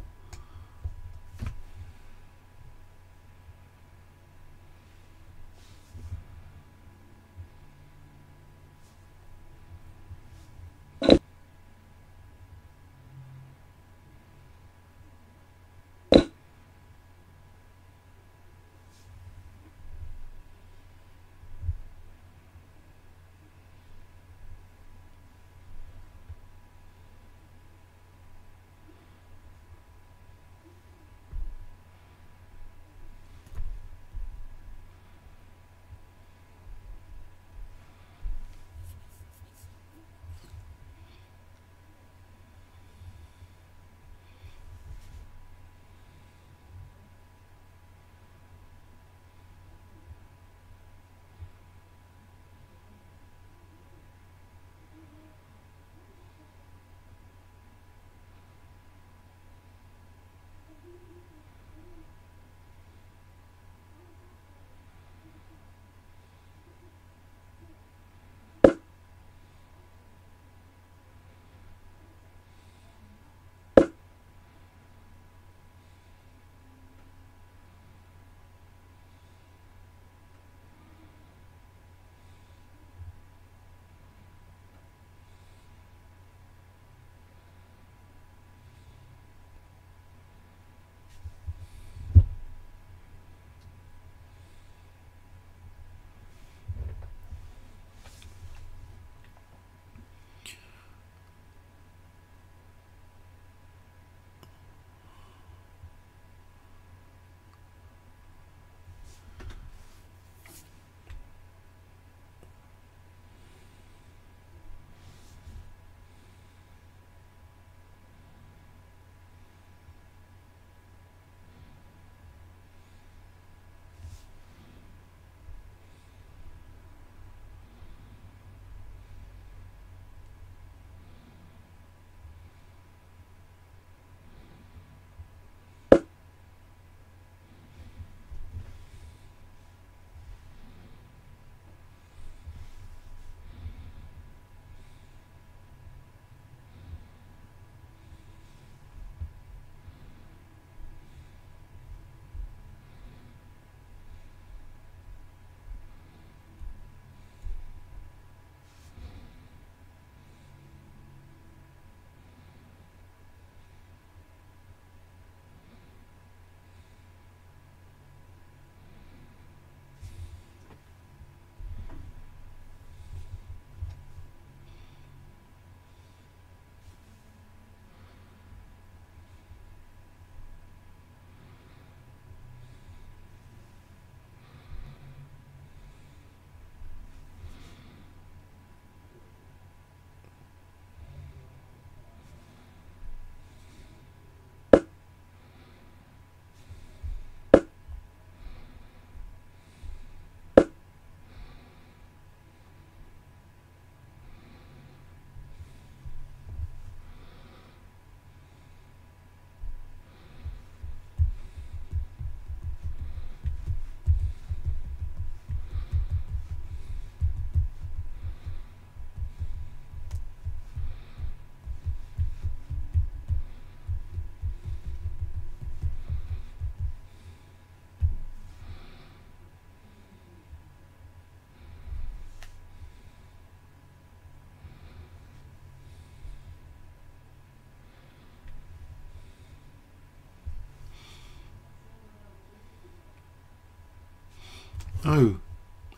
Oh,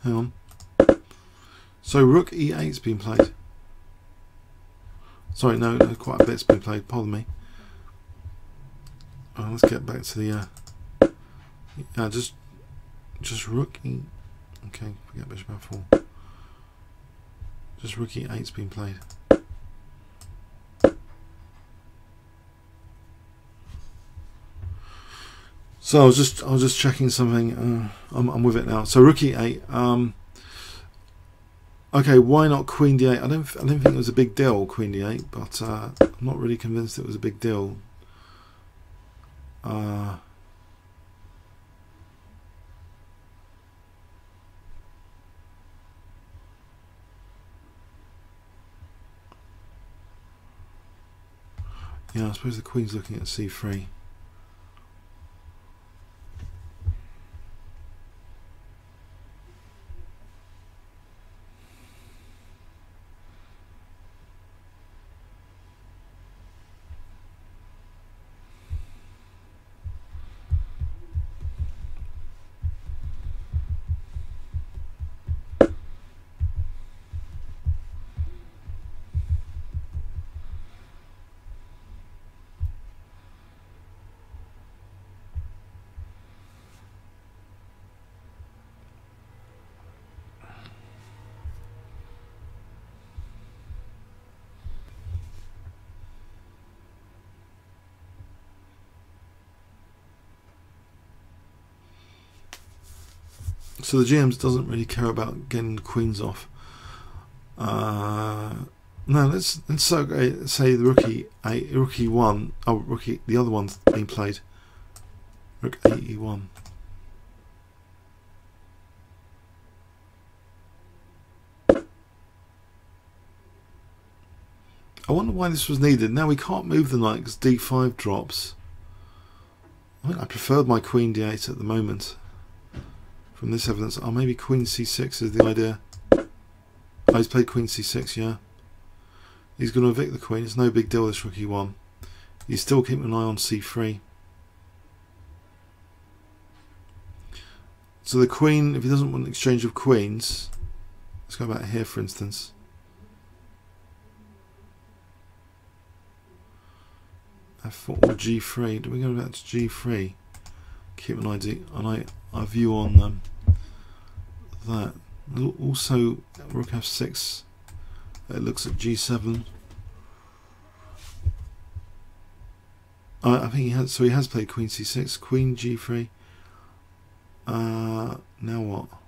hang on. So rook e8's been played. Sorry, no, no quite a bit's been played. Pardon me. Oh, let's get back to the. Uh, yeah, just, just rook e. Okay, forget bishop f4. Just rook e8's been played. So I was just I was just checking something. Uh, I'm, I'm with it now. So rook e8. Um, okay, why not queen d8? I don't I don't think it was a big deal queen d8, but uh, I'm not really convinced it was a big deal. Uh, yeah, I suppose the queen's looking at c3. So the GMs doesn't really care about getting the queens off. Uh, no, let's let's so, say the rookie a rookie one. Oh, rookie the other one's being played. Rook one. I wonder why this was needed. Now we can't move the knight because d5 drops. I think I preferred my queen d8 at the moment from this evidence. Oh, maybe queen c6 is the idea. Oh, he's played queen c6, yeah. He's going to evict the queen. It's no big deal, this rook e1. He's still keeping an eye on c3. So the queen, if he doesn't want an exchange of queens, let's go back here, for instance. F4 or G3. Do we go back to G3? Keep an idea, an eye, a view on um, that. Also, rook f6. It looks at g7. Uh, I think he has. So he has played queen c6, queen g3. Uh, now what?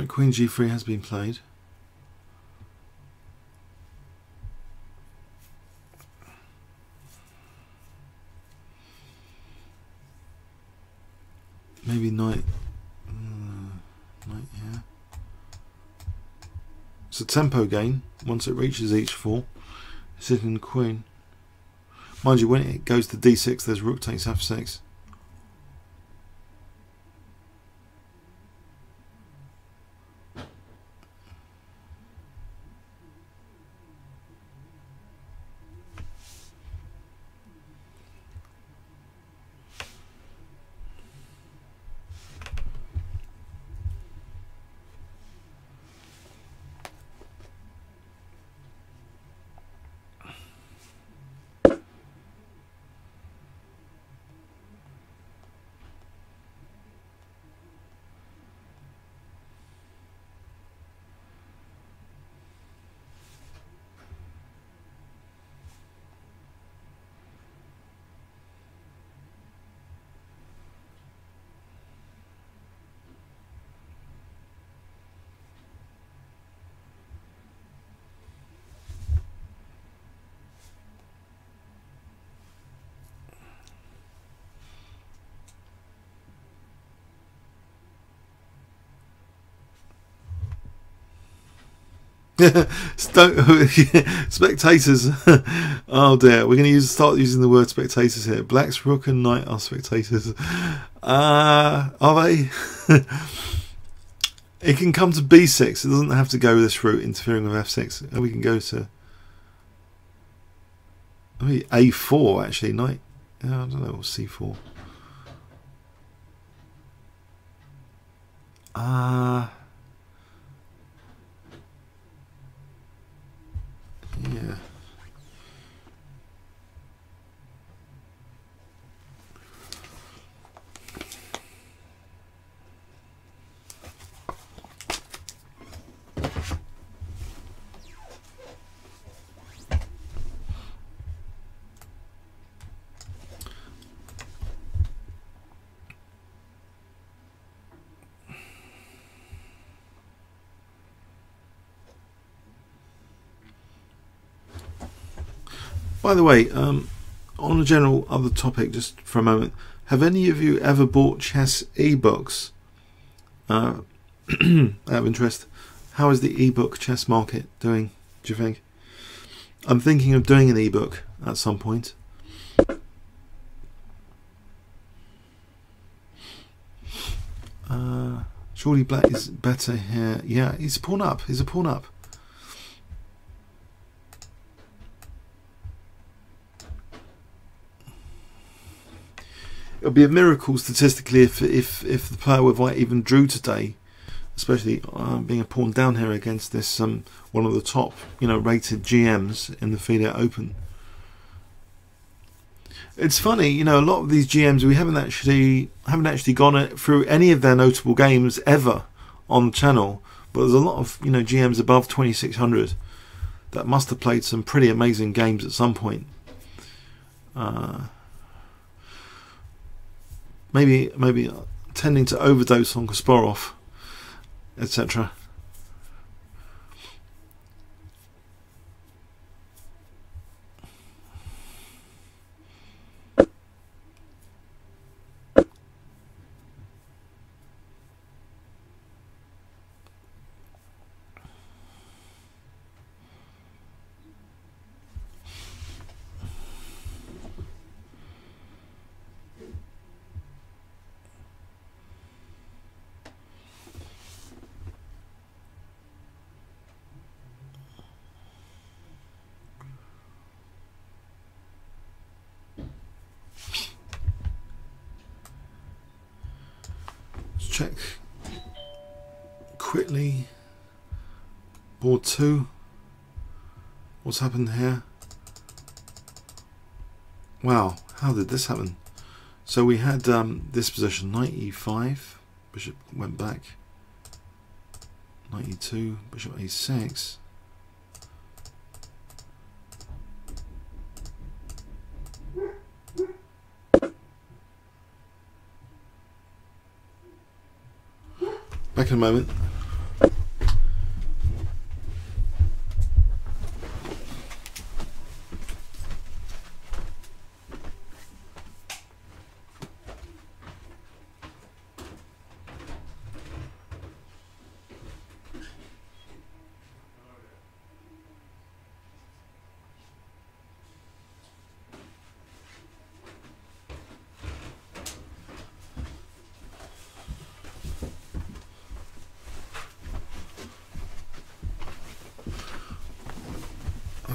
Right, Queen G3 has been played. Maybe knight, uh, knight here. It's a tempo gain. Once it reaches h4, sitting queen. Mind you, when it goes to d6, there's rook takes f6. spectators. oh dear, we're going to use start using the word spectators here. Black's rook and knight are spectators. Uh, are they? it can come to b6. It doesn't have to go this route, interfering with f6. And We can go to maybe a4 actually. Knight. I don't know. c4. Ah. Uh, Yeah. By the way, um, on a general other topic, just for a moment, have any of you ever bought chess ebooks? Uh, out of interest, how is the ebook chess market doing? Do you think? I'm thinking of doing an ebook at some point. Uh, surely black is better here. Yeah, he's a pawn up. He's a pawn up. It would be a miracle statistically if if if the player with white even drew today, especially uh, being a pawn down here against this um, one of the top you know rated GMs in the FIDE Open. It's funny, you know, a lot of these GMs we haven't actually haven't actually gone through any of their notable games ever on the channel, but there's a lot of you know GMs above 2600 that must have played some pretty amazing games at some point. Uh, maybe maybe tending to overdose on Kasparov, etc. check quickly. Board two. Happened here? Wow, how did this happen? So we had um, this position, knight e5, bishop went back, knight e2, bishop a6, Back in a moment.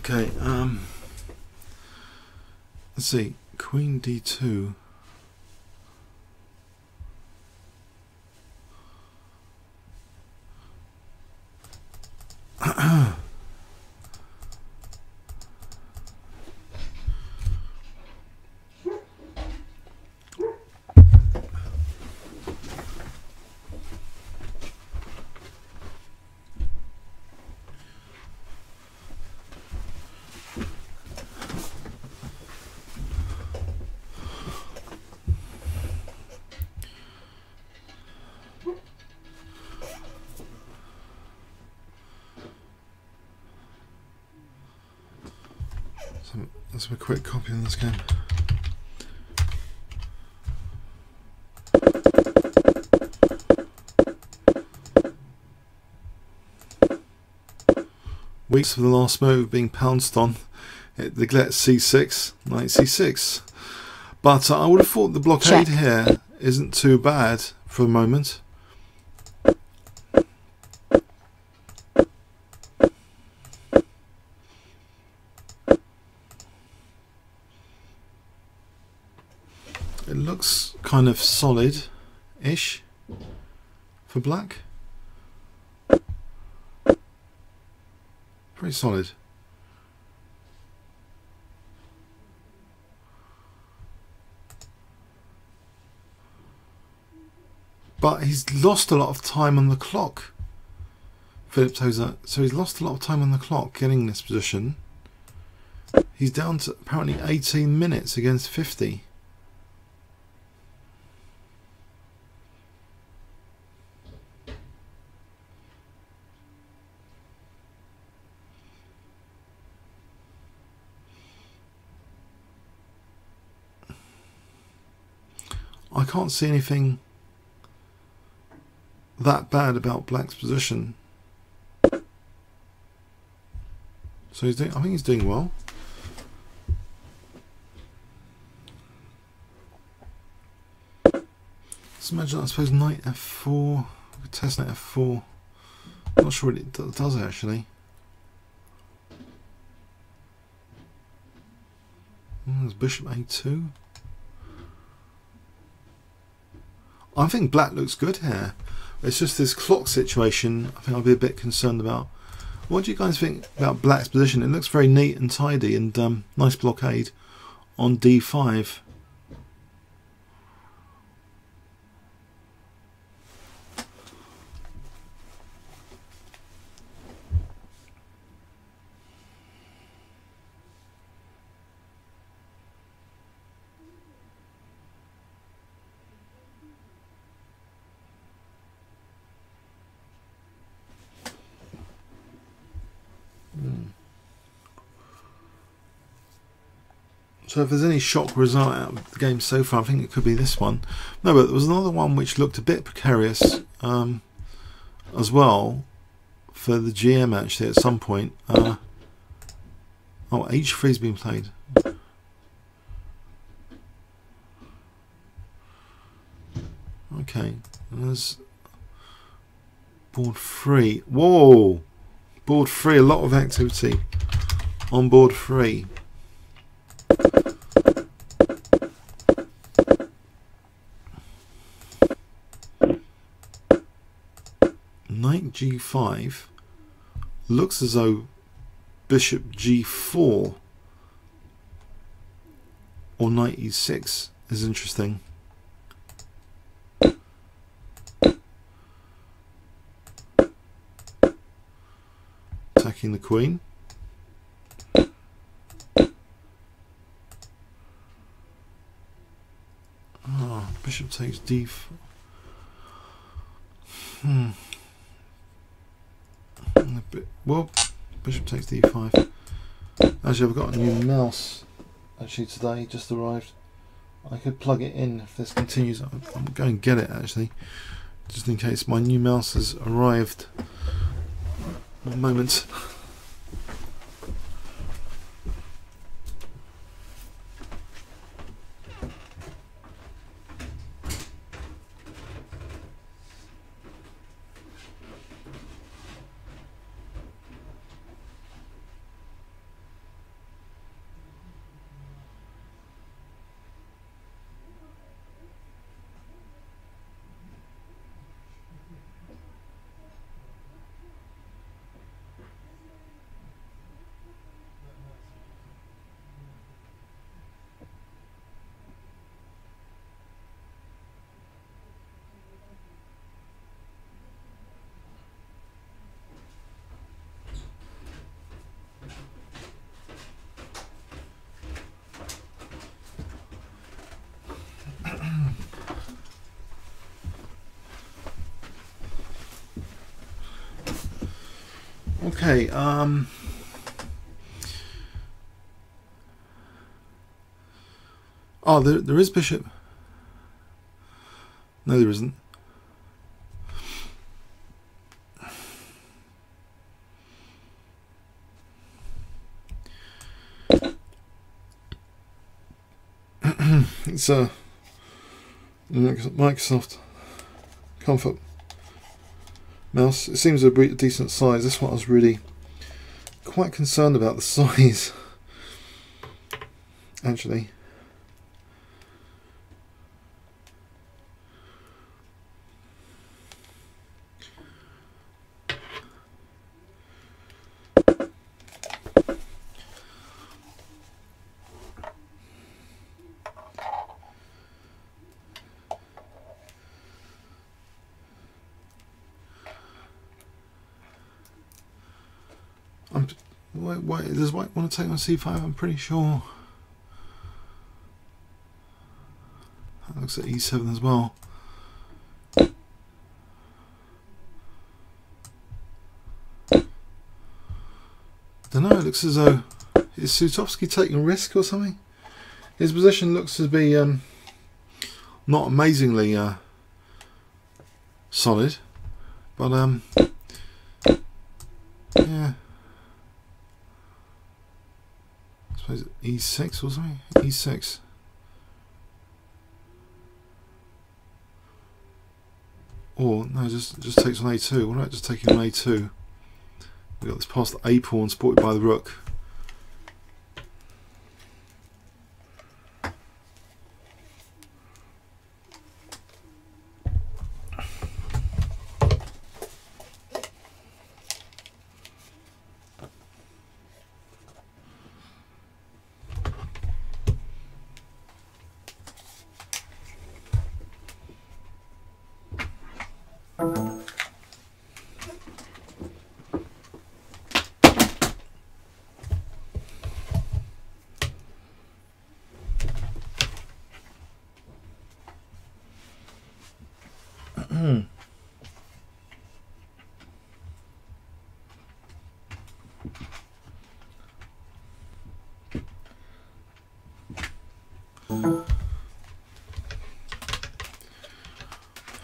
Okay, um, let's see, Queen D2. Let's have a quick copy of this game. Weeks for the last move being pounced on. It neglects c6, knight c6. But uh, I would have thought the blockade Check. here isn't too bad for the moment. It looks kind of solid-ish for black. Pretty solid. But he's lost a lot of time on the clock. Philip Tozer. So he's lost a lot of time on the clock getting this position. He's down to apparently 18 minutes against 50. I can't see anything that bad about Black's position. So he's doing, I think he's doing well. Let's imagine, I suppose, knight f4, test knight f4. Not sure what it does actually. Hmm, there's bishop a2. I think black looks good here. It's just this clock situation I think I'll be a bit concerned about. What do you guys think about black's position? It looks very neat and tidy and um, nice blockade on d5. So if there's any shock result out of the game so far, I think it could be this one. No, but there was another one which looked a bit precarious um, as well for the GM actually at some point. Uh, oh, H3's been played. Okay, there's board three. Whoa! Board three, a lot of activity on board three. Knight g5 looks as though bishop g4 or knight e6 is interesting. Attacking the queen. Oh, bishop takes d4. Hmm. Well, bishop takes d5. Actually, I've got a new mouse actually today, just arrived. I could plug it in if this continues. I'm going to get it actually, just in case my new mouse has arrived. One Okay, um... Oh, there, there is bishop. No, there isn't. it's a uh, Microsoft comfort mouse. It seems a decent size. This one I was really quite concerned about the size. Actually. I'm, wait, wait, does White want to take on c5? I'm pretty sure. That looks at e7 as well. Don't know, it looks as though is Sutovsky taking risk or something? His position looks to be um, not amazingly uh, solid, but um, yeah. suppose E6 or something? E6. Or, no, just just takes on A2. What about just taking on A2? We've got this past A pawn supported by the rook.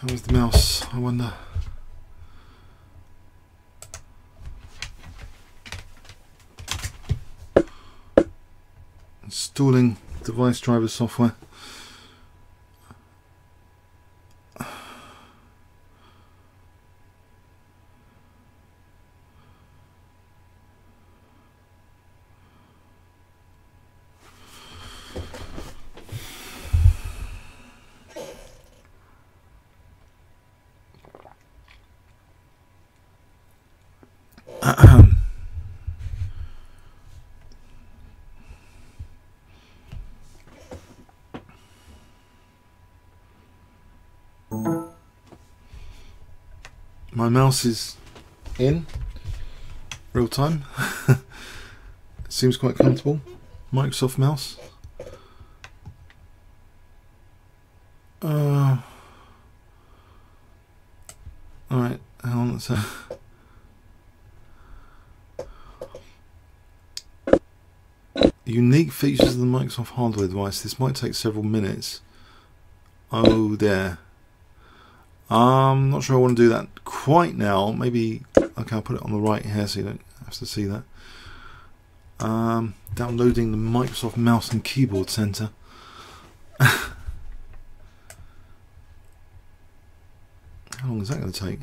How's the Installing device driver software. Mouse is in real time. seems quite comfortable. Microsoft mouse. Uh, Alright, hang on, let's Unique features of the Microsoft hardware device. This might take several minutes. Oh dear. I'm not sure I want to do that quite now. Maybe, okay, I'll put it on the right here so you don't have to see that. Um, downloading the Microsoft Mouse and Keyboard Center. How long is that going to take?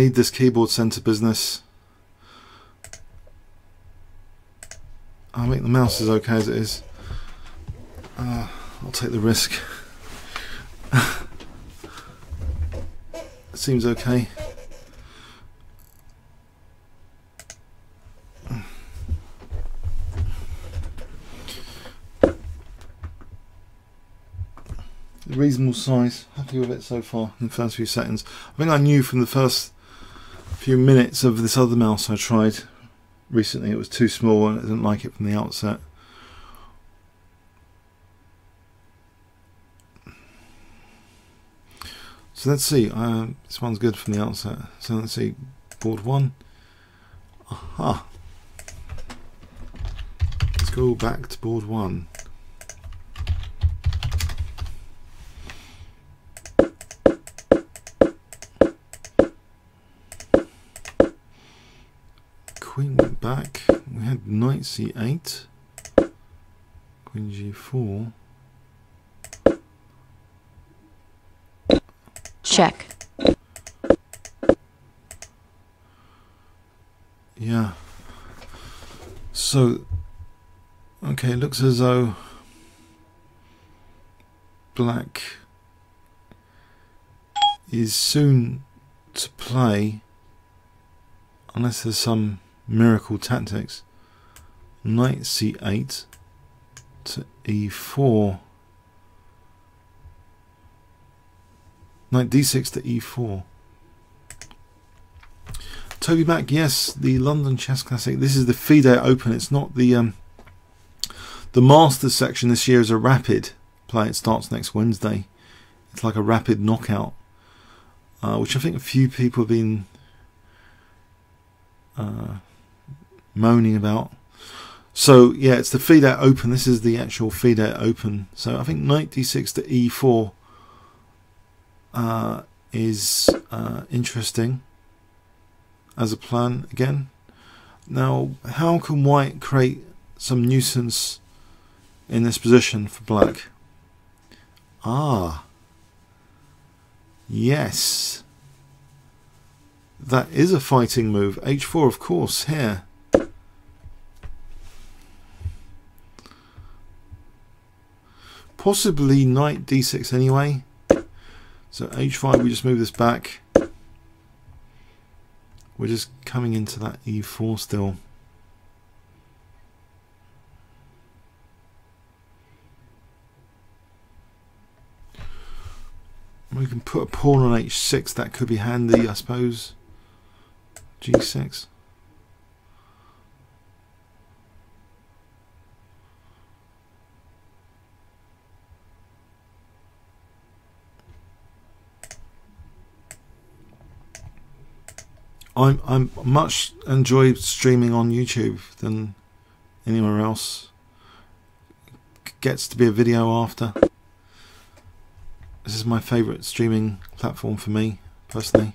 Need this keyboard center business. I think the mouse is okay as it is. Uh, I'll take the risk. seems okay. reasonable size. Happy with it so far in the first few seconds. I think I knew from the first few minutes of this other mouse I tried recently it was too small and I didn't like it from the outset. So let's see. Uh, this one's good from the outset. So let's see. Board one. Aha. Let's go back to board one. Knight c8. Queen g4. Check. Yeah. So, okay, it looks as though black is soon to play, unless there's some miracle tactics. Knight c8 to e4. Knight d6 to e4. Toby Mac, yes, the London Chess Classic. This is the FIDE Open. It's not the um, the Masters section this year is a rapid play. It starts next Wednesday. It's like a rapid knockout, uh, which I think a few people have been uh, moaning about. So yeah, it's the FIDE Open. This is the actual FIDE Open. So I think knight d6 to e4 uh, is uh, interesting as a plan again. Now, how can white create some nuisance in this position for black? Ah, yes. That is a fighting move. h4, of course, here. Possibly knight d6 anyway. So h5, we just move this back. We're just coming into that e4 still. We can put a pawn on h6, that could be handy, I suppose. g6. I'm I'm much enjoy streaming on YouTube than anywhere else. Gets to be a video after. This is my favourite streaming platform for me personally.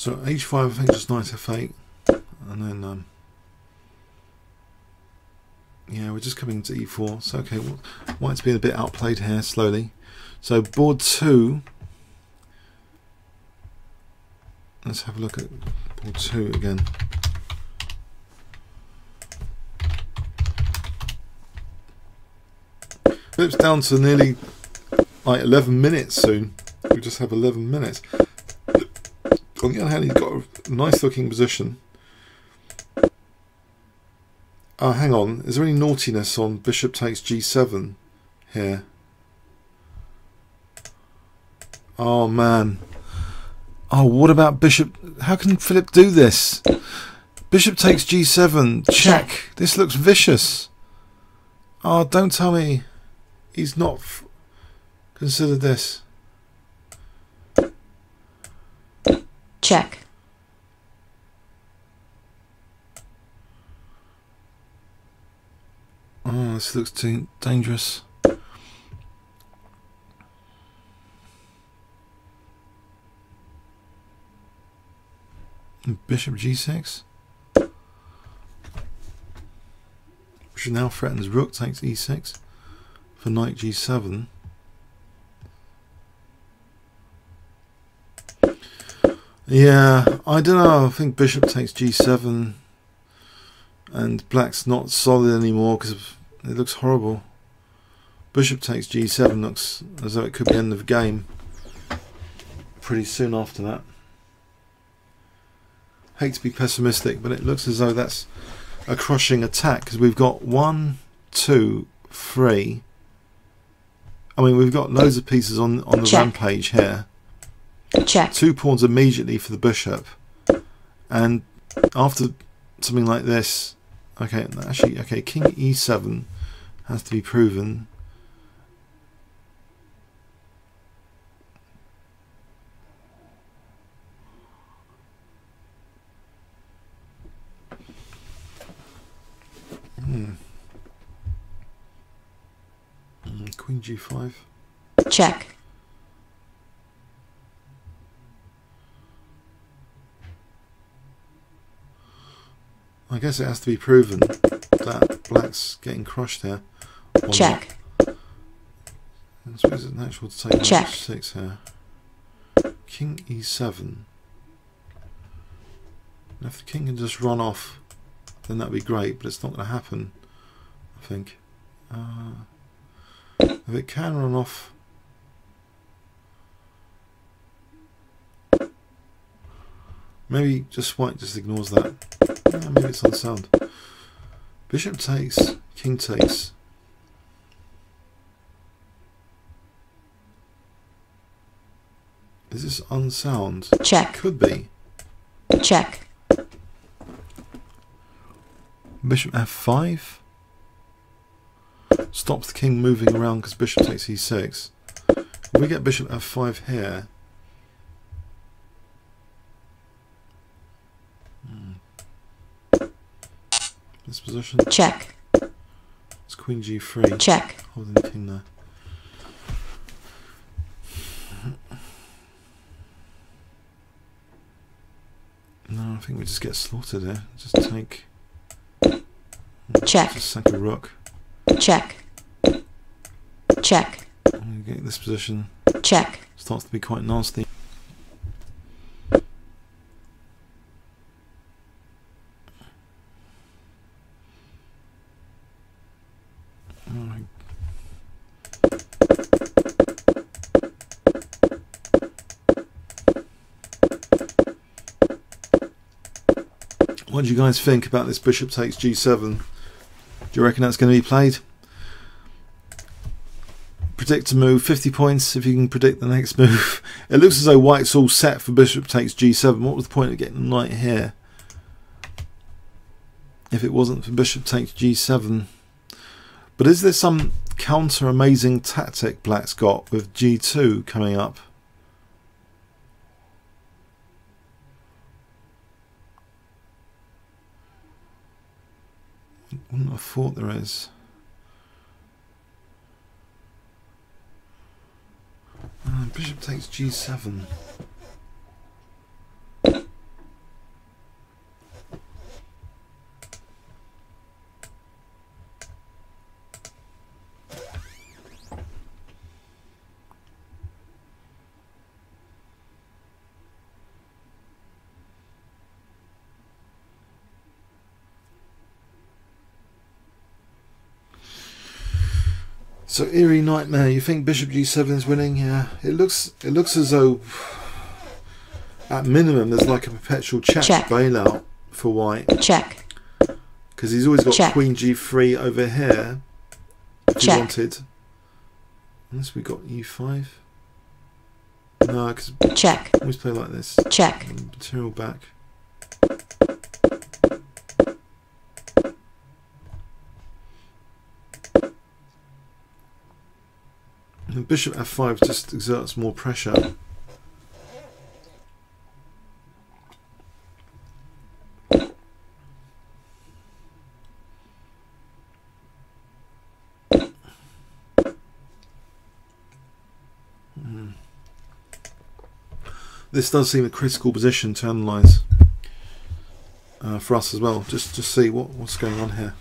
So h5 I think just knight f8 and then um, yeah we're just coming to e4 so okay well, white's being a bit outplayed here slowly. So board 2 let's have a look at board 2 again. It's down to nearly like 11 minutes soon. We just have 11 minutes on the other hand, he's got a nice looking position. Oh, hang on. Is there any naughtiness on bishop takes g7 here? Oh, man. Oh, what about bishop? How can Philip do this? Bishop takes g7. Check. This looks vicious. Oh, don't tell me he's not considered this. Check. Oh, this looks too dangerous. Bishop g6. Which now threatens rook takes e6 for knight g7. Yeah, I don't know. I think bishop takes g7 and black's not solid anymore because it looks horrible. Bishop takes g7 looks as though it could be end of game pretty soon after that. Hate to be pessimistic, but it looks as though that's a crushing attack because we've got one, two, three. I mean, we've got loads of pieces on on the Check. rampage here. Check, Two pawns immediately for the bishop, and after something like this, okay, actually, okay, king e7 has to be proven. Hmm. Mm, Queen g5. check, I guess it has to be proven that black's getting crushed here. not. check, I suppose it's natural to take Check. h6 here. King e7. And if the king can just run off, then that'd be great, but it's not going to happen, I think. Uh, if it can run off... Maybe just white just ignores that. Yeah, maybe it's unsound. Bishop takes, king takes. Is this unsound? check, Could be. check, Bishop f5 stops the king moving around because bishop takes e6. If we get bishop f5 here, this position, check, it's queen g3, check, holding the king there. No, I think we just get slaughtered here. Just take, check, just sack a rook. check, check, And we get this position. check, starts to be quite nasty. Alright. What do you guys think about this bishop takes g7? Do you reckon that's going to be played? predict a move, 50 points if you can predict the next move. It looks as though white's all set for bishop takes g7. What was the point of getting knight here? If it wasn't for bishop takes g7. But is there some counter amazing tactic black's got with g2 coming up? Wouldn't have thought there is. Uh, bishop takes g7. So eerie nightmare. You think bishop g7 is winning? Yeah. It looks. It looks as though, at minimum, there's like a perpetual check, Check. bailout for white check, because he's always got Check. queen g3 over here. If he wanted. Unless we got e5. No, because check, always play like this. check, Material back. Bishop f5 just exerts more pressure. Hmm. This does seem a critical position to analyse uh, for us as well. Just to see what, what's going on here.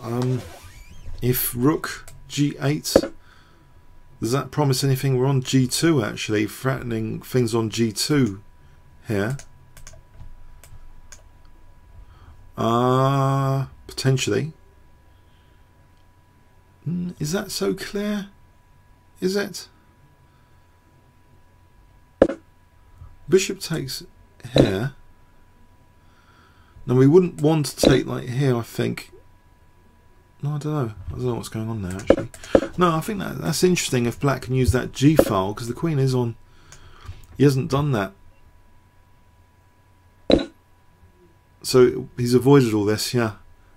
Um, if rook g8, does that promise anything? We're on g2 actually, threatening things on g2 here. Ah, uh, potentially. Hmm, is that so clear? Is it? Bishop takes here. Now we wouldn't want to take like here, I think. No, I don't know. I don't know what's going on there actually. No, I think that that's interesting if black can use that G file because the queen is on. He hasn't done that. So he's avoided all this, yeah.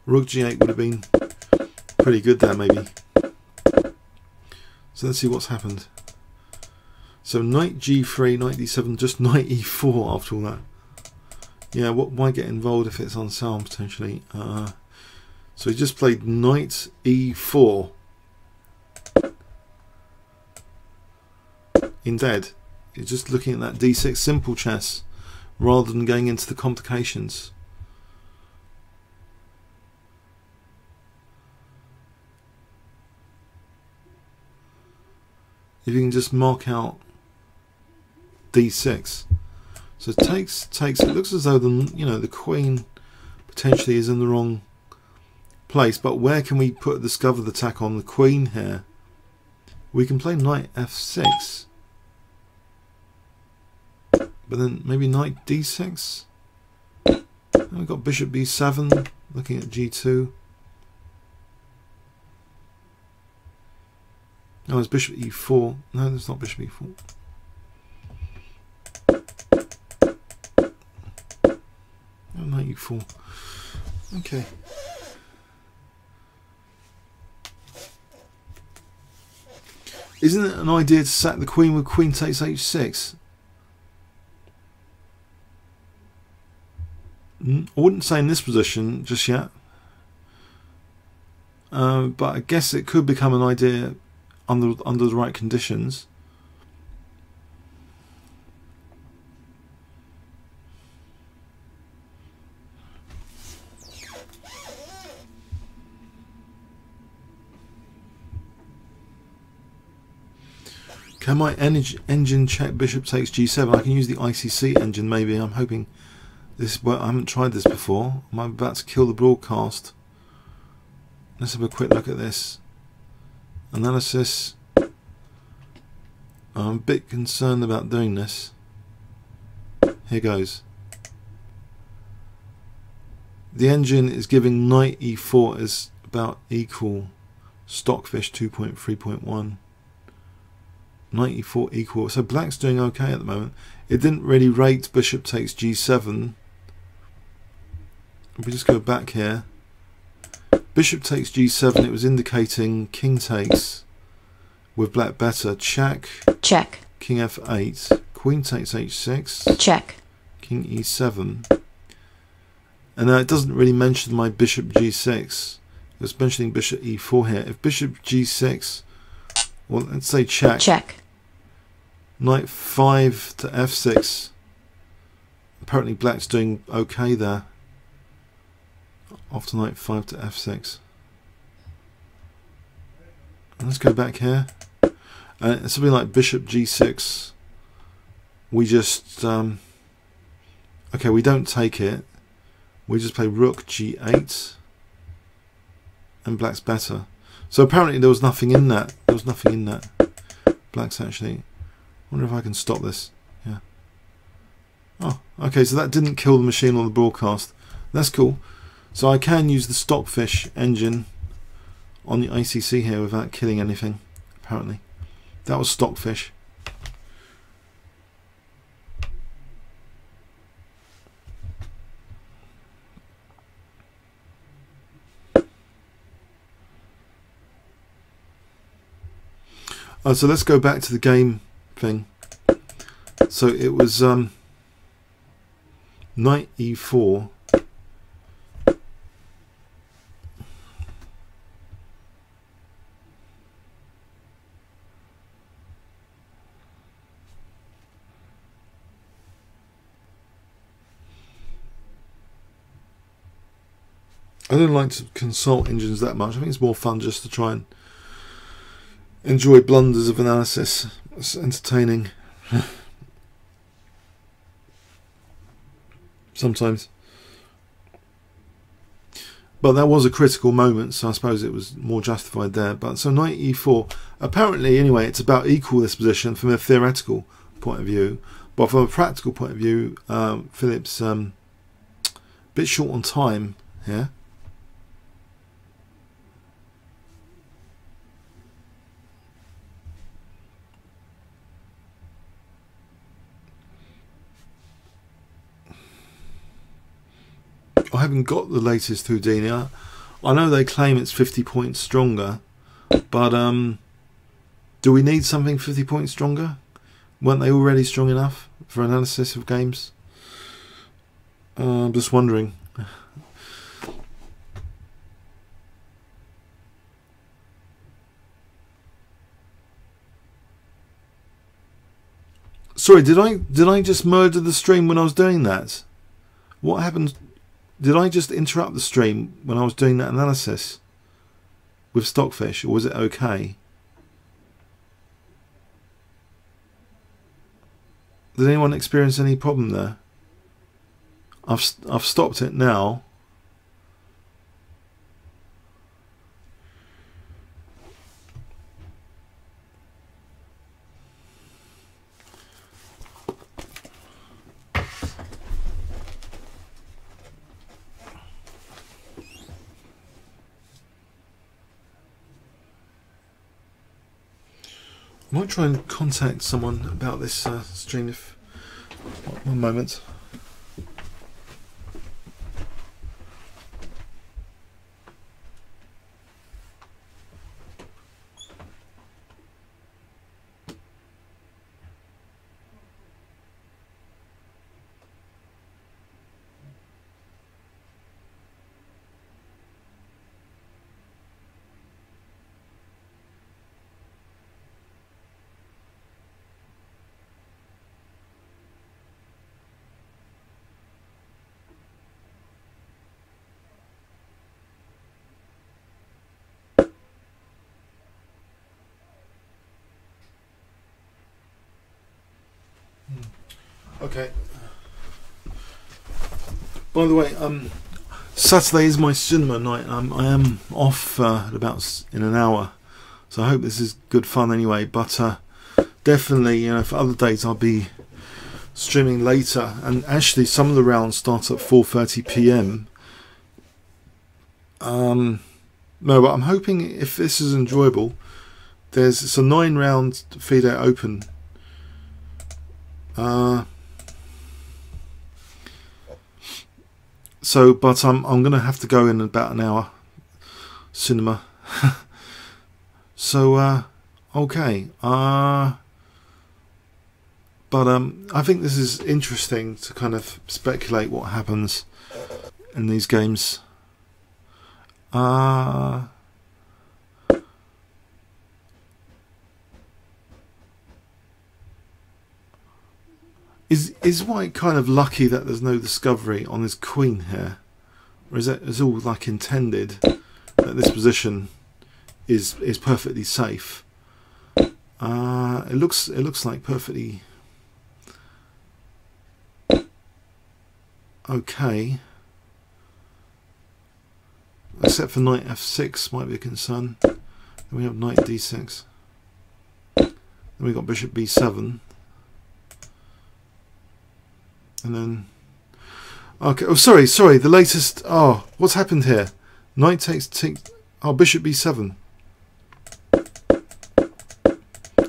Rook G8 would have been pretty good there maybe. So let's see what's happened. So knight G3, knight D7, just knight E4 after all that. Yeah, what, why get involved if it's on sound potentially? Uh, so he just played knight e4. Instead, he's just looking at that d6 simple chess rather than going into the complications. If you can just mark out d6. So takes takes it looks as though the you know the queen potentially is in the wrong place, but where can we put discover the attack on the queen here? We can play knight f6. But then maybe knight d6? we've got bishop b7, looking at g2. Oh, it's bishop e4. No, there's not bishop e4. Oh, knight e4. Okay. Isn't it an idea to sack the queen with queen takes h6? I wouldn't say in this position just yet. Uh, but I guess it could become an idea under under the right conditions. Can my engine check bishop takes g7? I can use the ICC engine maybe. I'm hoping this. Well, I haven't tried this before. Am I'm about to kill the broadcast. Let's have a quick look at this. Analysis. I'm a bit concerned about doing this. Here goes. The engine is giving knight e4 as about equal stockfish 2.3.1. 94 equal. So black's doing okay at the moment. It didn't really rate bishop takes g7. If we just go back here, bishop takes g7, it was indicating king takes with black better. Check. Check. King f8. Queen takes h6. Check. King e7. And now it doesn't really mention my bishop g6. It's mentioning bishop e4 here. If bishop g6, well, let's say check. Check. Knight 5 to f6. Apparently black's doing okay there. After knight 5 to f6. And let's go back here. Uh, something like bishop g6. We just... Um, okay, we don't take it. We just play rook g8. And black's better. So apparently there was nothing in that. There was nothing in that. Black's actually wonder if I can stop this. Yeah. Oh, okay, so that didn't kill the machine on the broadcast. That's cool. So I can use the Stockfish engine on the ICC here without killing anything, apparently. That was Stockfish. Oh, so let's go back to the game thing. So it was um, knight e4. I don't like to consult engines that much. I think it's more fun just to try and enjoy blunders of analysis. It's entertaining. Sometimes. But that was a critical moment, so I suppose it was more justified there. But so knight e4, apparently, anyway, it's about equal this position from a theoretical point of view. But from a practical point of view, um, Philip's um, a bit short on time here. I haven't got the latest Houdini. I, I know they claim it's 50 points stronger, but um, do we need something 50 points stronger? Weren't they already strong enough for analysis of games? Uh, I'm just wondering. Sorry, did I did I just murder the stream when I was doing that? What happened? Did I just interrupt the stream when I was doing that analysis with Stockfish, or was it okay? Did anyone experience any problem there? I've I've stopped it now. I might try and contact someone about this uh, stream if one moment. By the way, um, Saturday is my cinema night. Um, I am off uh, about in an hour, so I hope this is good fun anyway. But uh, definitely, you know, for other days I'll be streaming later. And actually, some of the rounds start at 4:30 p.m. Um, no, but I'm hoping if this is enjoyable, there's it's a nine round FIDE open. Uh, so, but I'm I'm gonna have to go in about an hour. Cinema. so, uh, okay. Uh, but um, I think this is interesting to kind of speculate what happens in these games. Uh, is is White kind of lucky that there's no discovery on his queen here, or is it is all like intended that this position is is perfectly safe? Uh, it looks it looks like perfectly okay. Except for knight f6 might be a concern. Then we have knight d6. Then we got bishop b7. And then Okay, oh sorry, sorry, the latest oh, what's happened here? Knight takes takes oh bishop b7.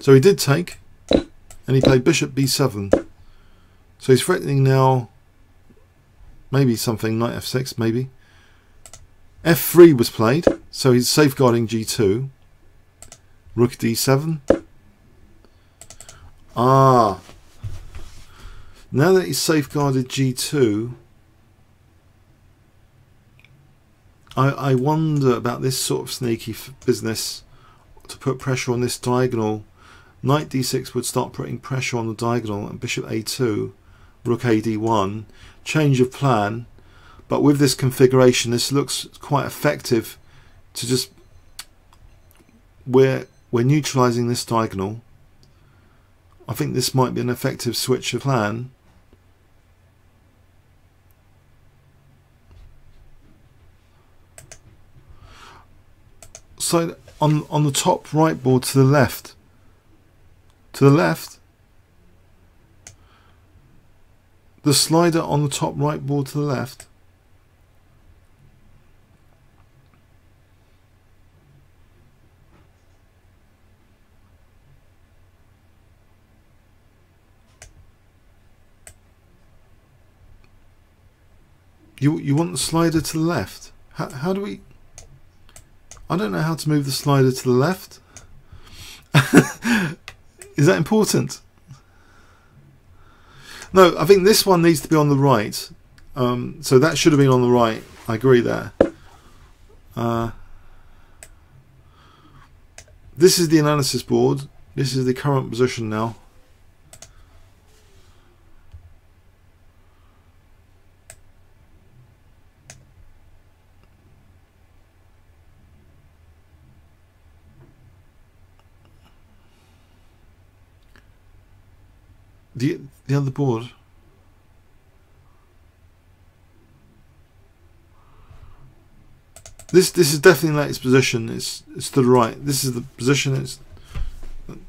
So he did take and he played bishop b7. So he's threatening now maybe something knight f6 maybe. f3 was played, so he's safeguarding g2. Rook d7. Ah. Now that he's safeguarded g2, I, I wonder about this sort of sneaky business to put pressure on this diagonal. Knight d6 would start putting pressure on the diagonal, and bishop a2, rook a d1. Change of plan. but with this configuration this looks quite effective to just we're we're neutralizing this diagonal I think this might be an effective switch of plan so on on the top right board to the left to the left the slider on the top right board to the left You you want the slider to the left? How, how do we? I don't know how to move the slider to the left. Is that important? No, I think this one needs to be on the right. Um, so that should have been on the right. I agree there. Uh, this is the analysis board. This is the current position now. The the other board. This this is definitely latest position. It's it's to the right. This is the position. It's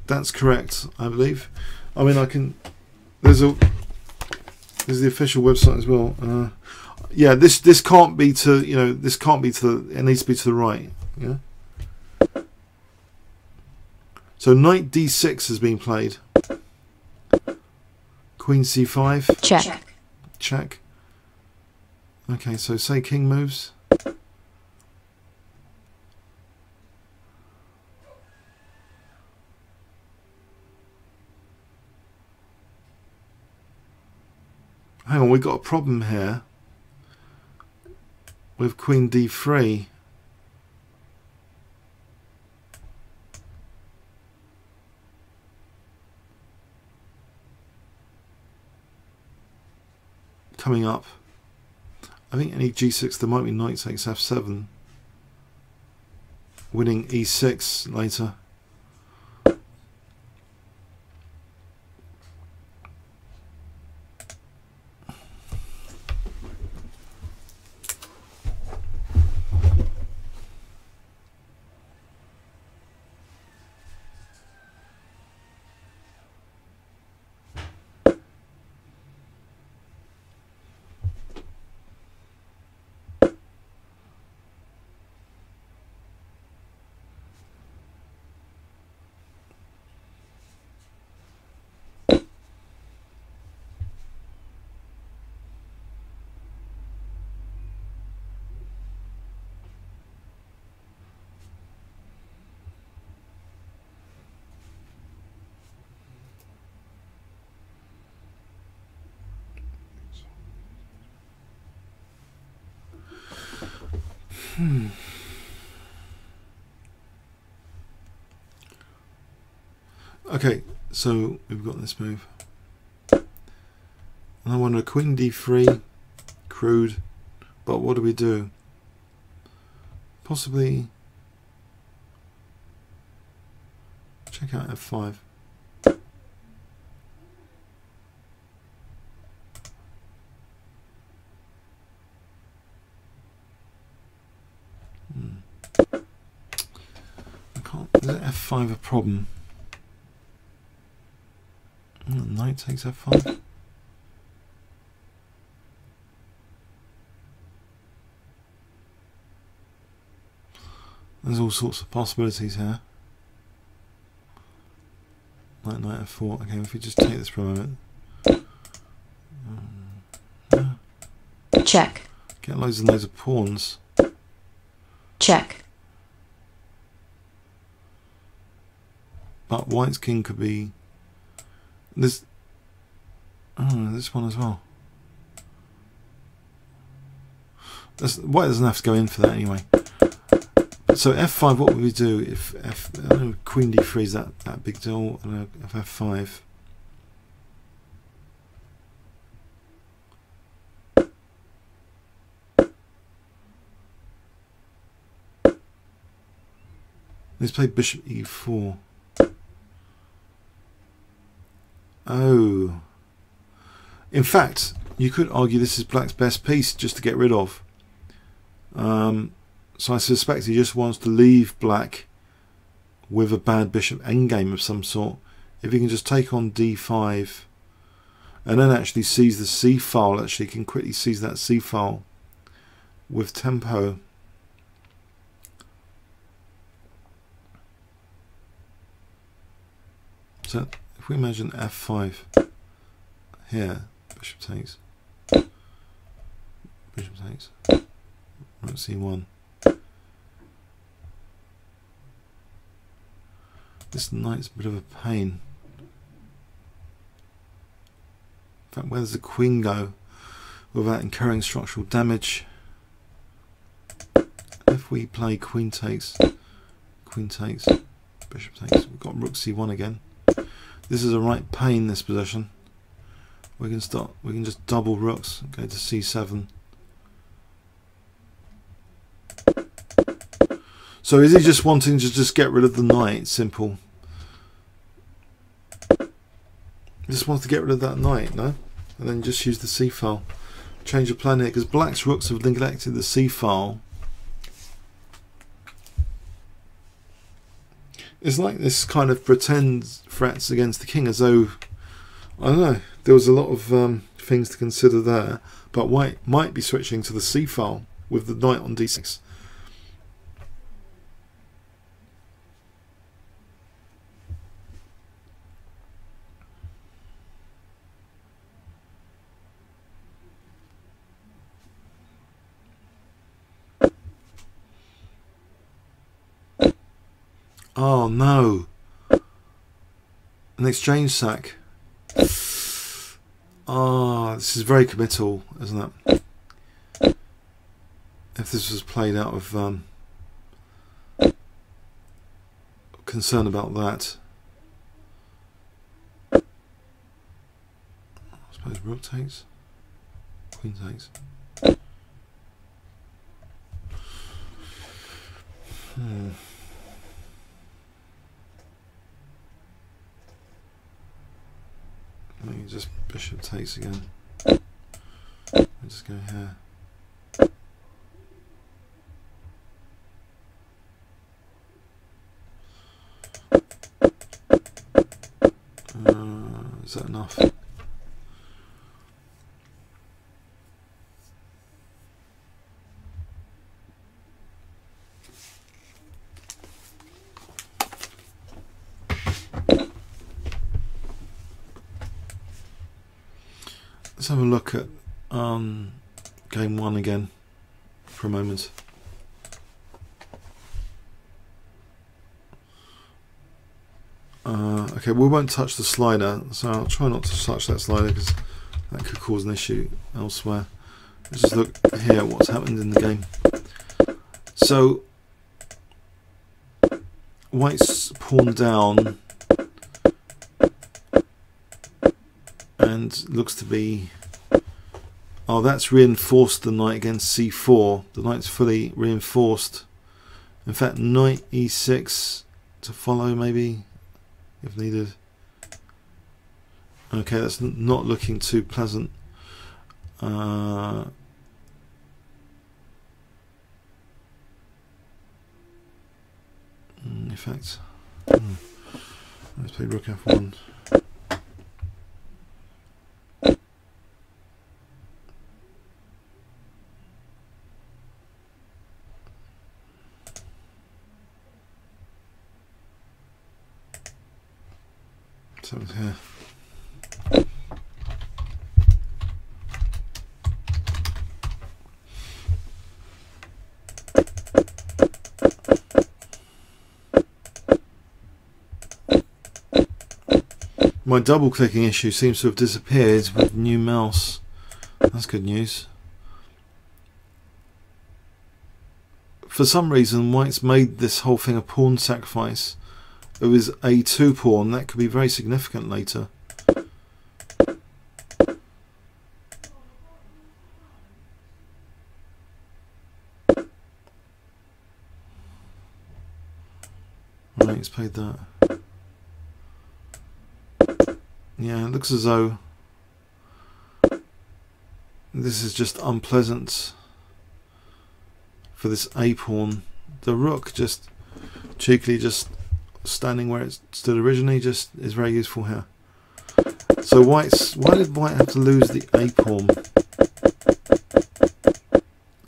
that's correct, I believe. I mean, I can. There's a. There's the official website as well. Uh, yeah, this this can't be to you know this can't be to the, it needs to be to the right. Yeah. So knight d6 has been played. Queen c5. check, Check. Okay, so say king moves. Hang on, we've got a problem here with queen d3. Coming up. I think any g6 there might be knight takes f7. Winning e6 later. Okay, so we've got this move. And I want a queen d3, crude, but what do we do? Possibly check out f5. Hmm. I can't. Is f5 a problem? Oh, knight takes f5. There's all sorts of possibilities here. Knight, knight f4. Okay, if we just take this for a moment. Um, check, get loads and loads of pawns. check, But white's king could be this. Oh, this one as well. That's, white doesn't have to go in for that anyway. So f5, what would we do if f queen d3 is that, that big deal? And f5. Let's play bishop e4. Oh. In fact, you could argue this is black's best piece just to get rid of. Um, so I suspect he just wants to leave black with a bad bishop endgame of some sort. If he can just take on d5 and then actually seize the c file, actually can quickly seize that c file with tempo. So if we imagine f5 here, bishop takes, bishop takes, rook c1. This knight's a bit of a pain. In fact, where does the queen go without incurring structural damage? If we play queen takes, queen takes, bishop takes, we've got rook c1 again. This is a right pain, this position. We can start, we can just double rooks, go to c7. So is he just wanting to just get rid of the knight? Simple. He just wants to get rid of that knight, no? And then just use the C file. Change the plan here, because black's rooks have neglected the C file. It's like this kind of pretend threats against the king as though, I don't know, there was a lot of um, things to consider there. But white might be switching to the C file with the knight on d6. Oh no. An exchange sack. Ah, this is very committal, isn't it? If this was played out of um, concern about that. I suppose rook takes. Queen takes. Hmm. Maybe just bishop takes again. I just go here. Uh, is that enough? Look at um, game one again for a moment. Uh, okay, we won't touch the slider, so I'll try not to touch that slider because that could cause an issue elsewhere. Let's just look here at what's happened in the game. So, white's pawn down and looks to be oh that's reinforced the knight against c4 the knight's fully reinforced. In fact knight e6 to follow maybe if needed. Okay that's not looking too pleasant. Uh, in fact hmm. let's play rook f1 here. My double clicking issue seems to have disappeared with new mouse. That's good news. For some reason, White's made this whole thing a pawn sacrifice it was a 2 pawn, that could be very significant later. Blank's played that. Yeah, it looks as though this is just unpleasant for this a pawn. The rook just cheekily just standing where it stood originally just is very useful here. So white's why did white have to lose the a pawn?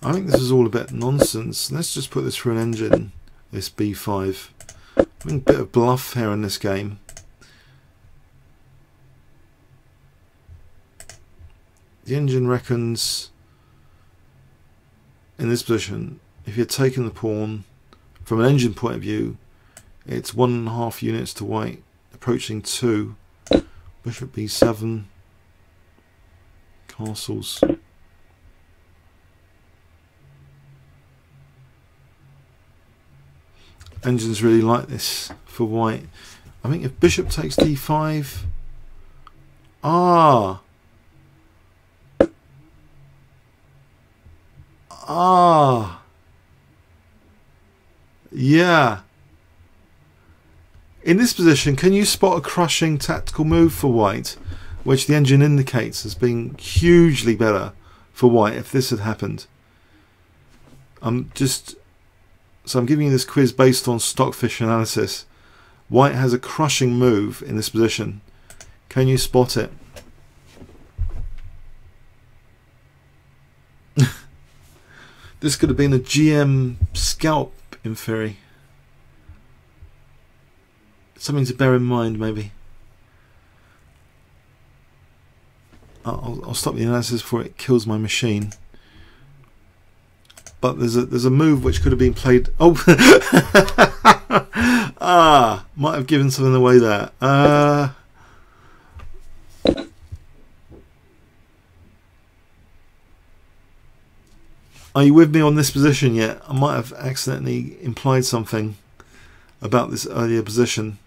I think this is all a bit nonsense. Let's just put this through an engine. This b5. I think a bit of bluff here in this game. The engine reckons in this position, if you're taking the pawn from an engine point of view, it's one and a half units to white, approaching two. Bishop b7, castles. Engines really like this for white. I think if bishop takes d5, ah, ah, yeah. In this position, can you spot a crushing tactical move for white, which the engine indicates as being hugely better for white if this had happened? I'm just so I'm giving you this quiz based on stockfish analysis. White has a crushing move in this position. Can you spot it? this could have been a GM scalp in theory something to bear in mind, maybe. I'll, I'll stop the analysis before it kills my machine. But there's a there's a move which could have been played. Oh, ah, might have given something away there. Uh, are you with me on this position yet? I might have accidentally implied something about this earlier position.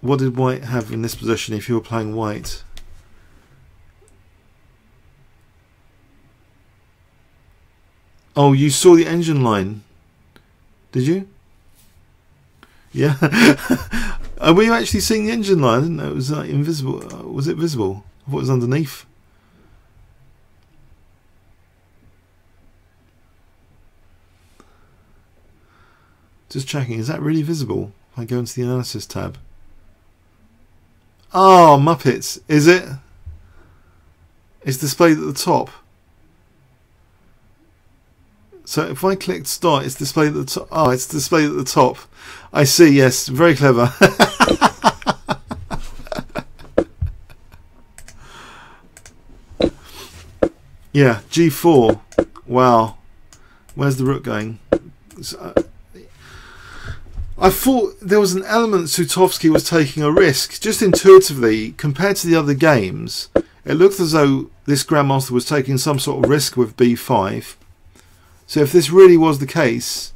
What did white have in this position if you were playing white? Oh, you saw the engine line. Did you? Yeah. were you actually seeing the engine line? I didn't know it was like invisible. Uh, was it visible? Thought it was underneath. Just checking, is that really visible? If I go into the analysis tab. Oh, Muppets. Is it? It's displayed at the top. So if I click start, it's displayed at the top. Oh, ah, it's displayed at the top. I see, yes. Very clever. yeah, G4. Wow. Where's the rook going? I thought there was an element Sutovsky was taking a risk. Just intuitively, compared to the other games, it looked as though this Grandmaster was taking some sort of risk with b5. So if this really was the case,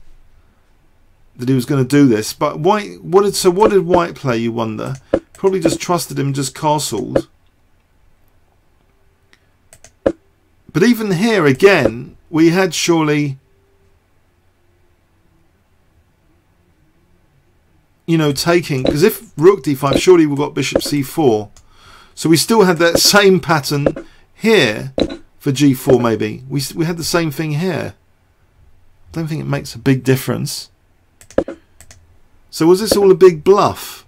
that he was going to do this, but White, what did so what did White play? You wonder. Probably just trusted him, just castled. But even here again, we had surely you know, taking because if rook d5, surely we've got bishop c4. So we still had that same pattern here for g4. Maybe we we had the same thing here. Don't think it makes a big difference. So was this all a big bluff?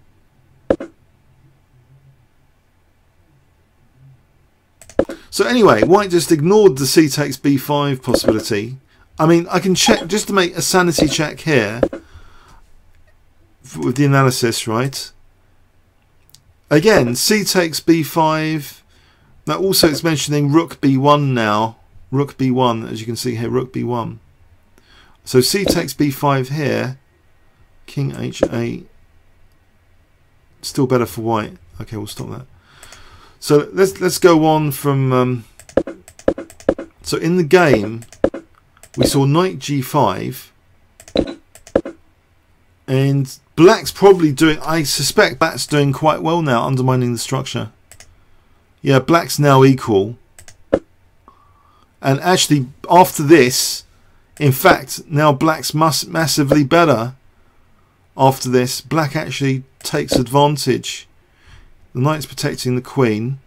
So anyway, white just ignored the c takes b5 possibility. I mean, I can check just to make a sanity check here with the analysis, right? Again, c takes b5. Now also it's mentioning rook b1 now. Rook b1, as you can see here, rook b1. So c takes b5 here. King h8. Still better for white. Okay, we'll stop that. So let's let's go on from. Um, so in the game, we saw knight g5, and Black's probably doing, I suspect Black's doing quite well now, undermining the structure. Yeah, Black's now equal. And actually, after this, in fact, now Black's massively better after this, black actually takes advantage. The knight's protecting the queen.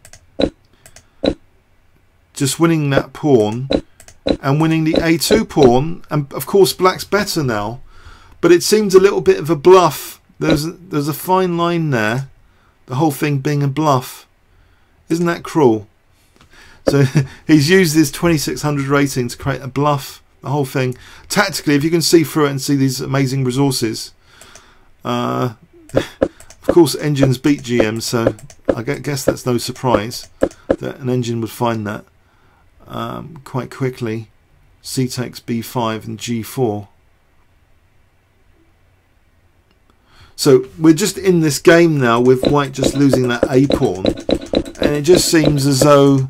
Just winning that pawn and winning the a2 pawn. And of course, black's better now. But it seems a little bit of a bluff. There's, there's a fine line there. The whole thing being a bluff. Isn't that cruel? So he's used his 2600 rating to create a bluff. The whole thing. Tactically, if you can see through it and see these amazing resources. Uh, of course, engines beat GM, so I guess that's no surprise that an engine would find that um, quite quickly. C takes B5 and G4. So we're just in this game now with white just losing that A pawn. And it just seems as though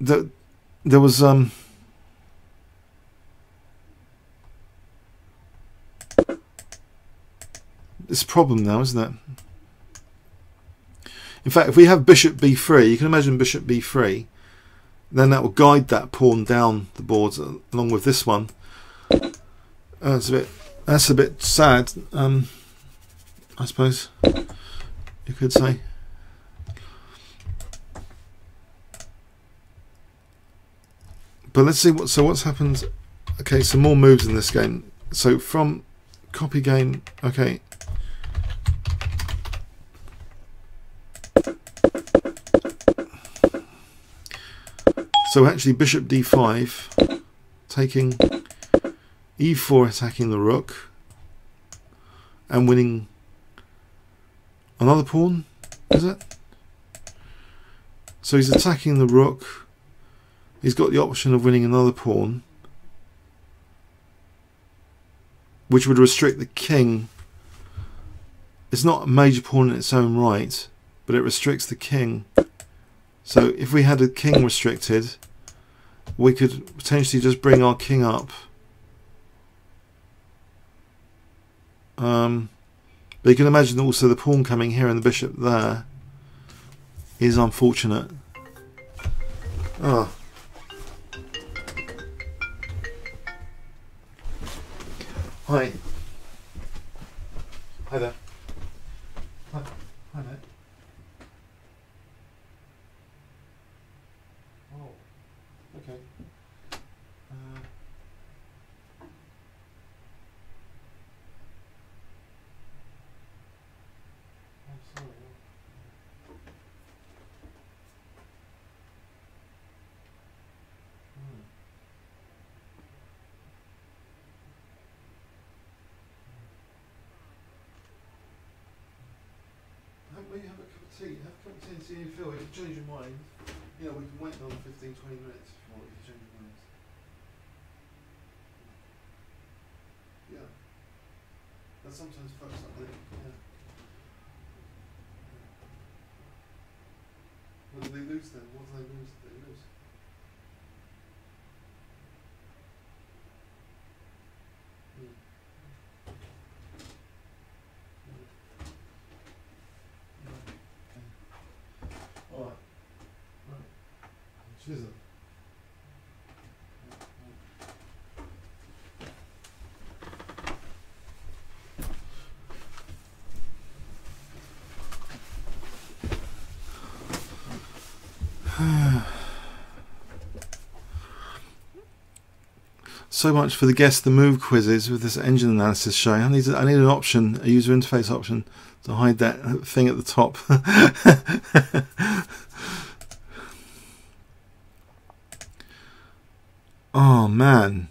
that there was um this problem now, isn't it? In fact, if we have bishop b3, you can imagine bishop b3, then that will guide that pawn down the board along with this one. That's a bit that's a bit sad, um, I suppose you could say. But let's see what so what's happened. Okay, some more moves in this game. So from copy game, okay, So actually bishop d5 taking e4 attacking the rook and winning another pawn, is it? So he's attacking the rook. He's got the option of winning another pawn which would restrict the king. It's not a major pawn in its own right, but it restricts the king. So if we had a king restricted, we could potentially just bring our king up. Um, but you can imagine also the pawn coming here and the bishop there is unfortunate. Oh. Hi. Hi there. Hi, Hi there. Okay. Uh, I'm sorry. Hmm. How about you have a cup of tea? Have a cup of tea and see how you feel. If you change your mind, you know, we can wait another 15, 20 minutes if you want, if you change your mind. Yeah. That sometimes fucks up the, yeah. What do they lose then? What do they lose? They lose. Hmm. Hmm. Alright. Right. Chisel. So much for the guess the move quizzes with this engine analysis show. I need I need an option, a user interface option to hide that thing at the top. oh man,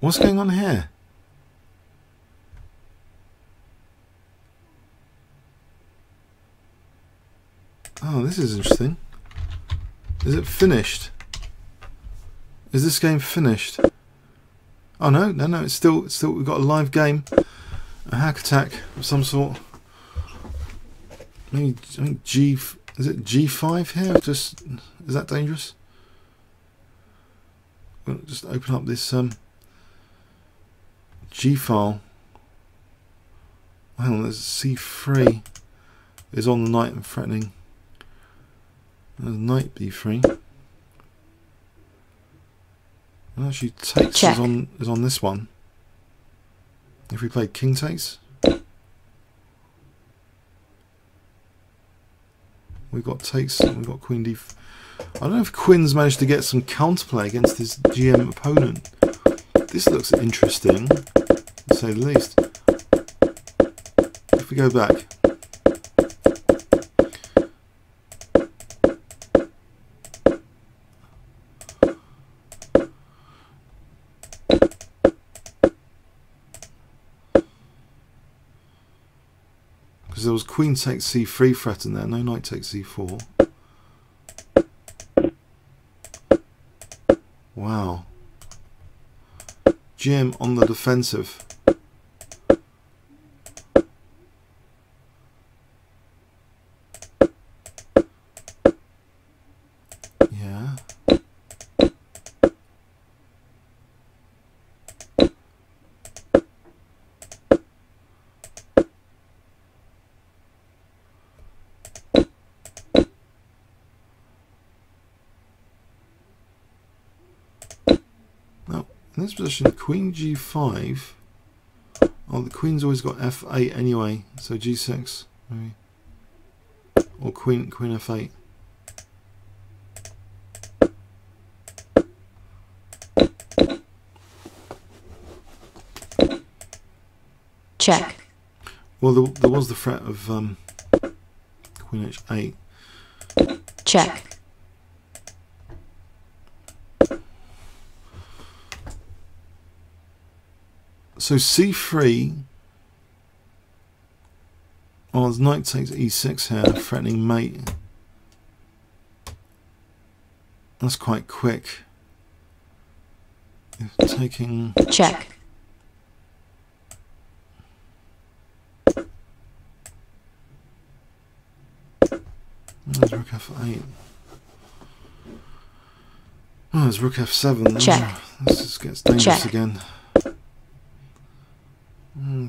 what's going on here? Oh, this is interesting. Is it finished? Is this game finished? Oh no, no, no! It's still, still. We've got a live game, a hack attack of some sort. Maybe I think G. Is it G five here? Just is that dangerous? We'll just open up this um, G file. Hang on, there's C three is on the knight and threatening. There's knight B3. Well, actually, takes Check. is on is on this one. If we played king takes, we've got takes. We've got queen d. I don't know if Quinn's managed to get some counterplay against his GM opponent. This looks interesting, to say the least. If we go back, queen takes c3 threat in there, no knight takes c4. Wow. Jim on the defensive. Yeah. Now, in this position, queen g5. Oh, the queen's always got f8 anyway, so g6 maybe. Or queen queen f8. check, Well, there, there was the threat of um, queen h8. check, So c3. Oh, there's knight takes e6 here, threatening mate. That's quite quick. If taking check, There's rook f8. Oh, there's rook f7. Check. This just gets dangerous Check. again. Hmm.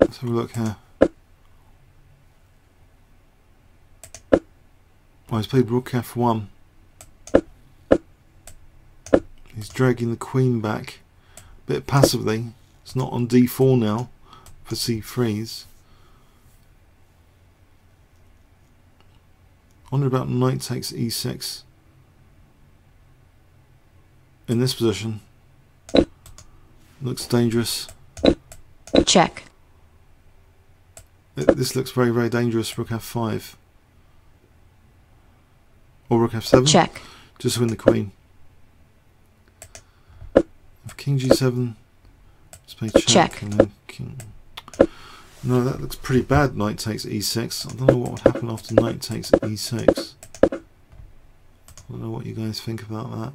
Let's have a look here. Oh, he's played rook f1. He's dragging the queen back a bit passively. It's not on d4 now for c3s. wonder about knight takes e6 in this position. Looks dangerous. check, This looks very, very dangerous. Rook f5. Or rook f7. check, Just win the queen. If king g7, let's play check, Check. and then king. No, that looks pretty bad. Knight takes e6. I don't know what would happen after knight takes e6. I don't know what you guys think about that.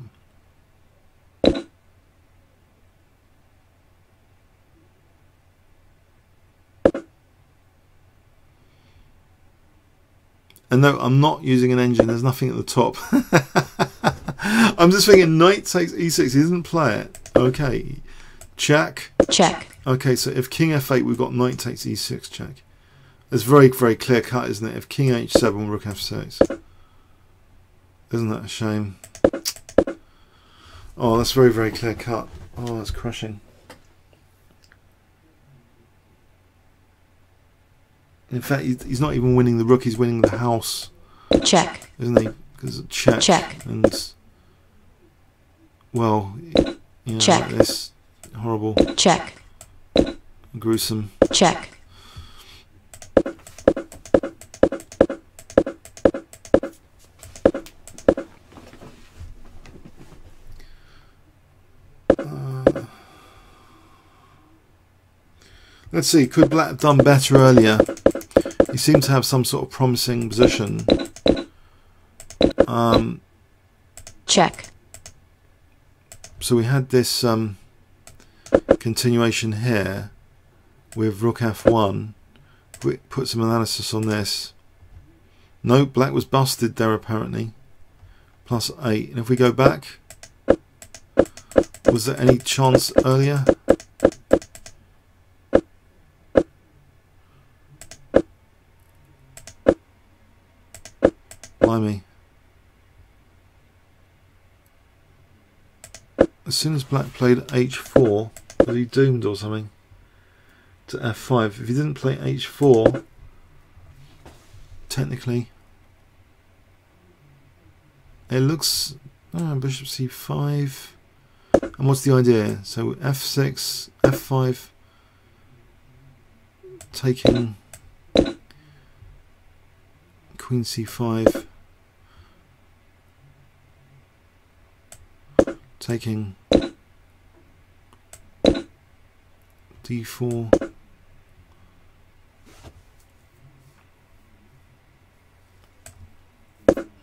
And no, I'm not using an engine. There's nothing at the top. I'm just thinking knight takes e6. He doesn't play it. Okay. Check. check, Okay, so if king f8, we've got knight takes e6 check. It's very, very clear cut, isn't it? If king h7, rook f6. Isn't that a shame? Oh, that's very, very clear cut. Oh, that's crushing. In fact, he's not even winning the rook, he's winning the house, check, isn't he? Because check. Check. And, well, you know, Check. like this. Horrible, check, gruesome. check, Uh, let's see, could Black have done better earlier? He seemed to have some sort of promising position. Um, check, so we had this um, continuation here with Rook F1. We put some analysis on this. No, Black was busted there apparently. Plus 8. And if we go back, was there any chance earlier? Blimey. As soon as black played h4, was he doomed or something? To f5. If he didn't play h4, technically, it looks... Oh, bishop c5. And what's the idea? So f6, f5, taking queen c5 taking d4.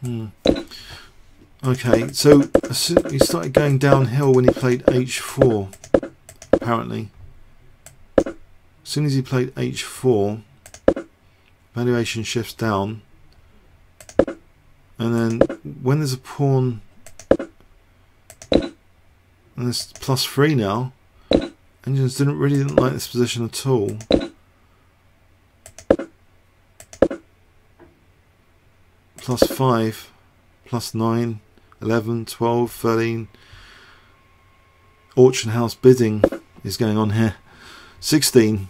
Hmm. Okay, so he started going downhill when he played h4, apparently. As soon as he played h4, valuation shifts down. And then when there's a pawn, it's plus three now, engines didn't really didn't like this position at all. Plus five, plus nine. 11, 12, 13. Auction house bidding is going on here. 16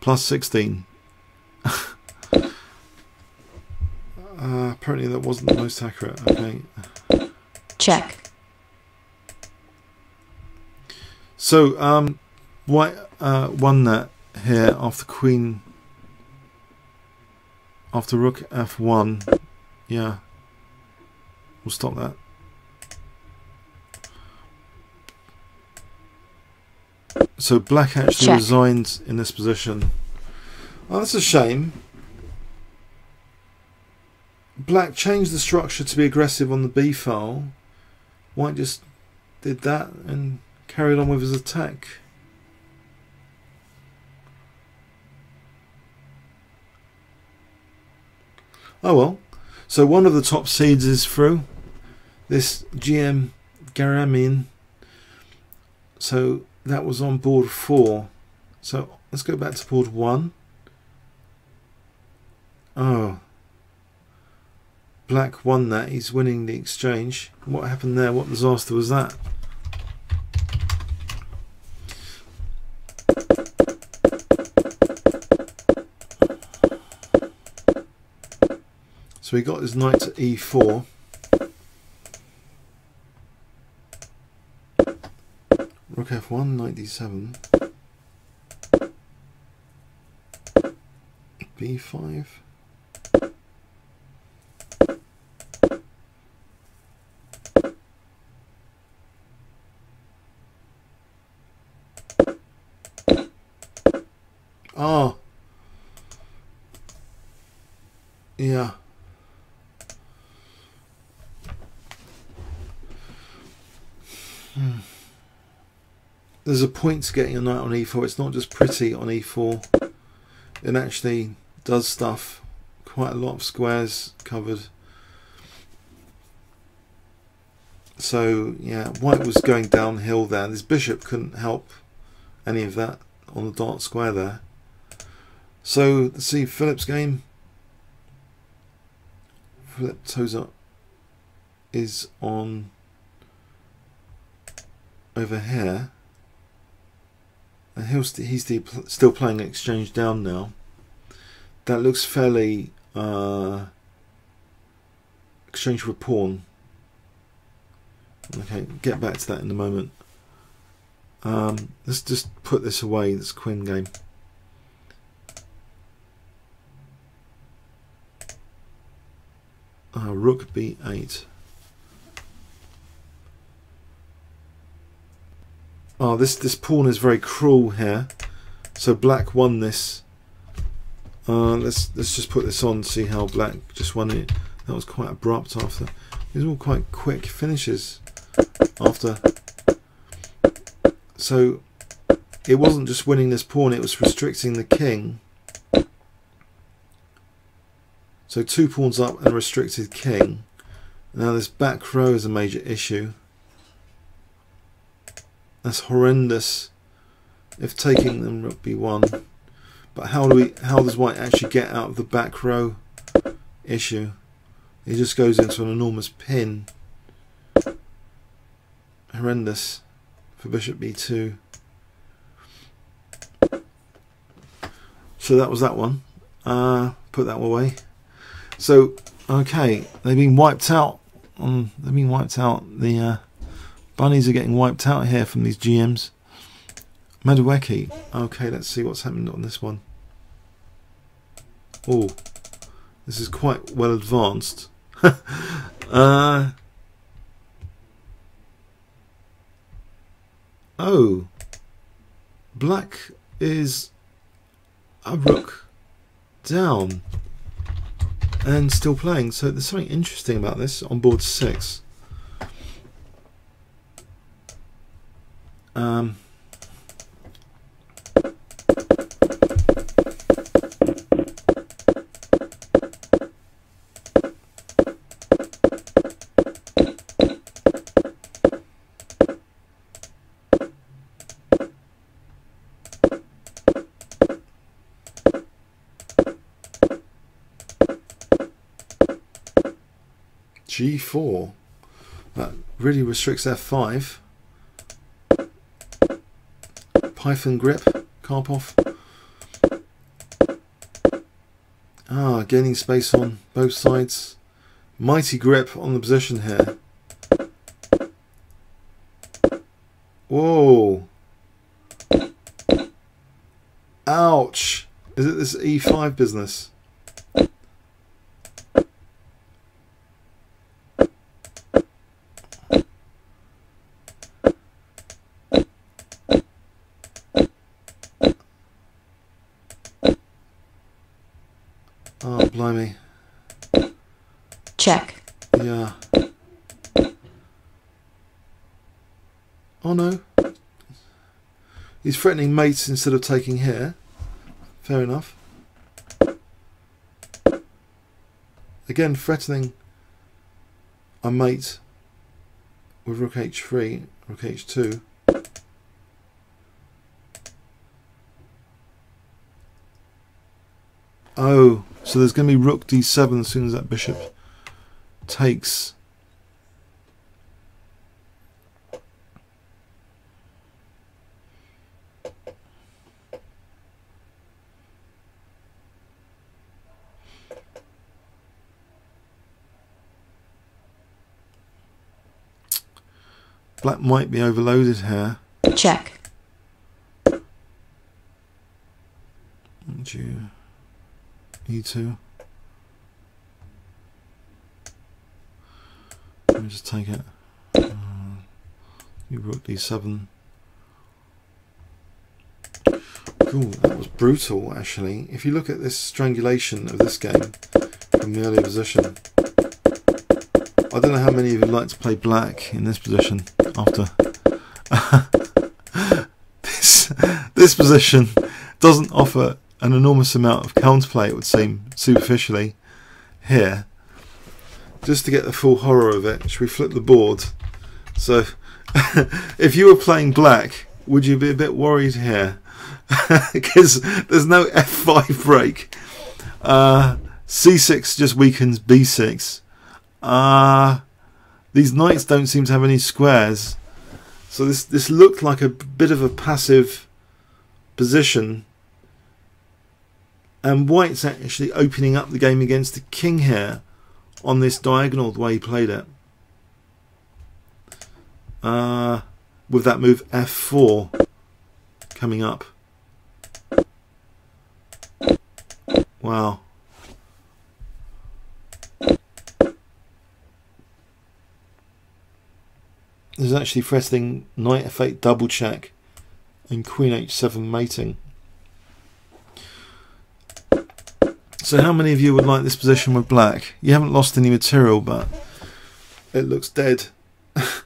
plus 16. uh, apparently that wasn't the most accurate. Okay. Check. So, um, white uh, won that here after queen, after rook f1. Yeah. We'll stop that. So black actually Check. resigned in this position. Oh, that's a shame. Black changed the structure to be aggressive on the B file. White just did that and carried on with his attack. Oh well. So one of the top seeds is through this GM Gharamian. So that was on board four. So let's go back to board one. Oh. Black won that. He's winning the exchange. What happened there? What disaster was that? So he got his knight to e4. Rook f1, knight d7. b5. Oh. Yeah. Hmm. There's a point to getting a knight on e4. It's not just pretty on e4. It actually does stuff. Quite a lot of squares covered. So yeah, white was going downhill there. This bishop couldn't help any of that on the dark square there. So let's see Philip's game. Philip Tozer is on over here. And he'll st he's still playing exchange down now. That looks fairly uh, exchange for pawn. Okay, get back to that in a moment. Um, let's just put this away, this queen game. Uh, rook b8. Oh, this this pawn is very cruel here. So black won this. Uh, let's let's just put this on. See how black just won it. That was quite abrupt. After these are all quite quick finishes. After so it wasn't just winning this pawn; it was restricting the king. So two pawns up and restricted king. Now this back row is a major issue. That's horrendous. If taking them would be one. But how do we how does white actually get out of the back row issue? He just goes into an enormous pin. horrendous for bishop b2. So that was that one. Uh, put that away. So okay, they've been wiped out. On, they've been wiped out. The uh, bunnies are getting wiped out here from these GMs. Madueke. Okay, let's see what's happened on this one. Oh, this is quite well advanced. uh, oh, black is a rook down and still playing. So there's something interesting about this on board six. Um, G4. That really restricts F5. Python grip, Karpov. Ah, gaining space on both sides. Mighty grip on the position here. Whoa. Ouch. Is it this E5 business? Oh, blimey. Check. Yeah. Oh no. He's threatening mates instead of taking here. Fair enough. Again, threatening a mate with rook h3, rook h2. Oh, so there's going to be rook d7 as soon as that bishop takes. Black might be overloaded here. Check. And you e2. Let me just take it. Uh, you rook d7. Cool, that was brutal actually. If you look at this strangulation of this game from the earlier position, I don't know how many of you like to play black in this position after this this position doesn't offer an enormous amount of counterplay it would seem superficially here. Just to get the full horror of it should we flip the board? So if you were playing black would you be a bit worried here? Because there's no f5 break. Uh, c6 just weakens b6 uh, these knights don't seem to have any squares. So this, this looked like a bit of a passive position. And White's actually opening up the game against the king here on this diagonal, the way he played it. Uh, with that move f4 coming up. Wow. There's actually threatening knight f8 double check and queen h7 mating. So how many of you would like this position with black? You haven't lost any material, but it looks dead.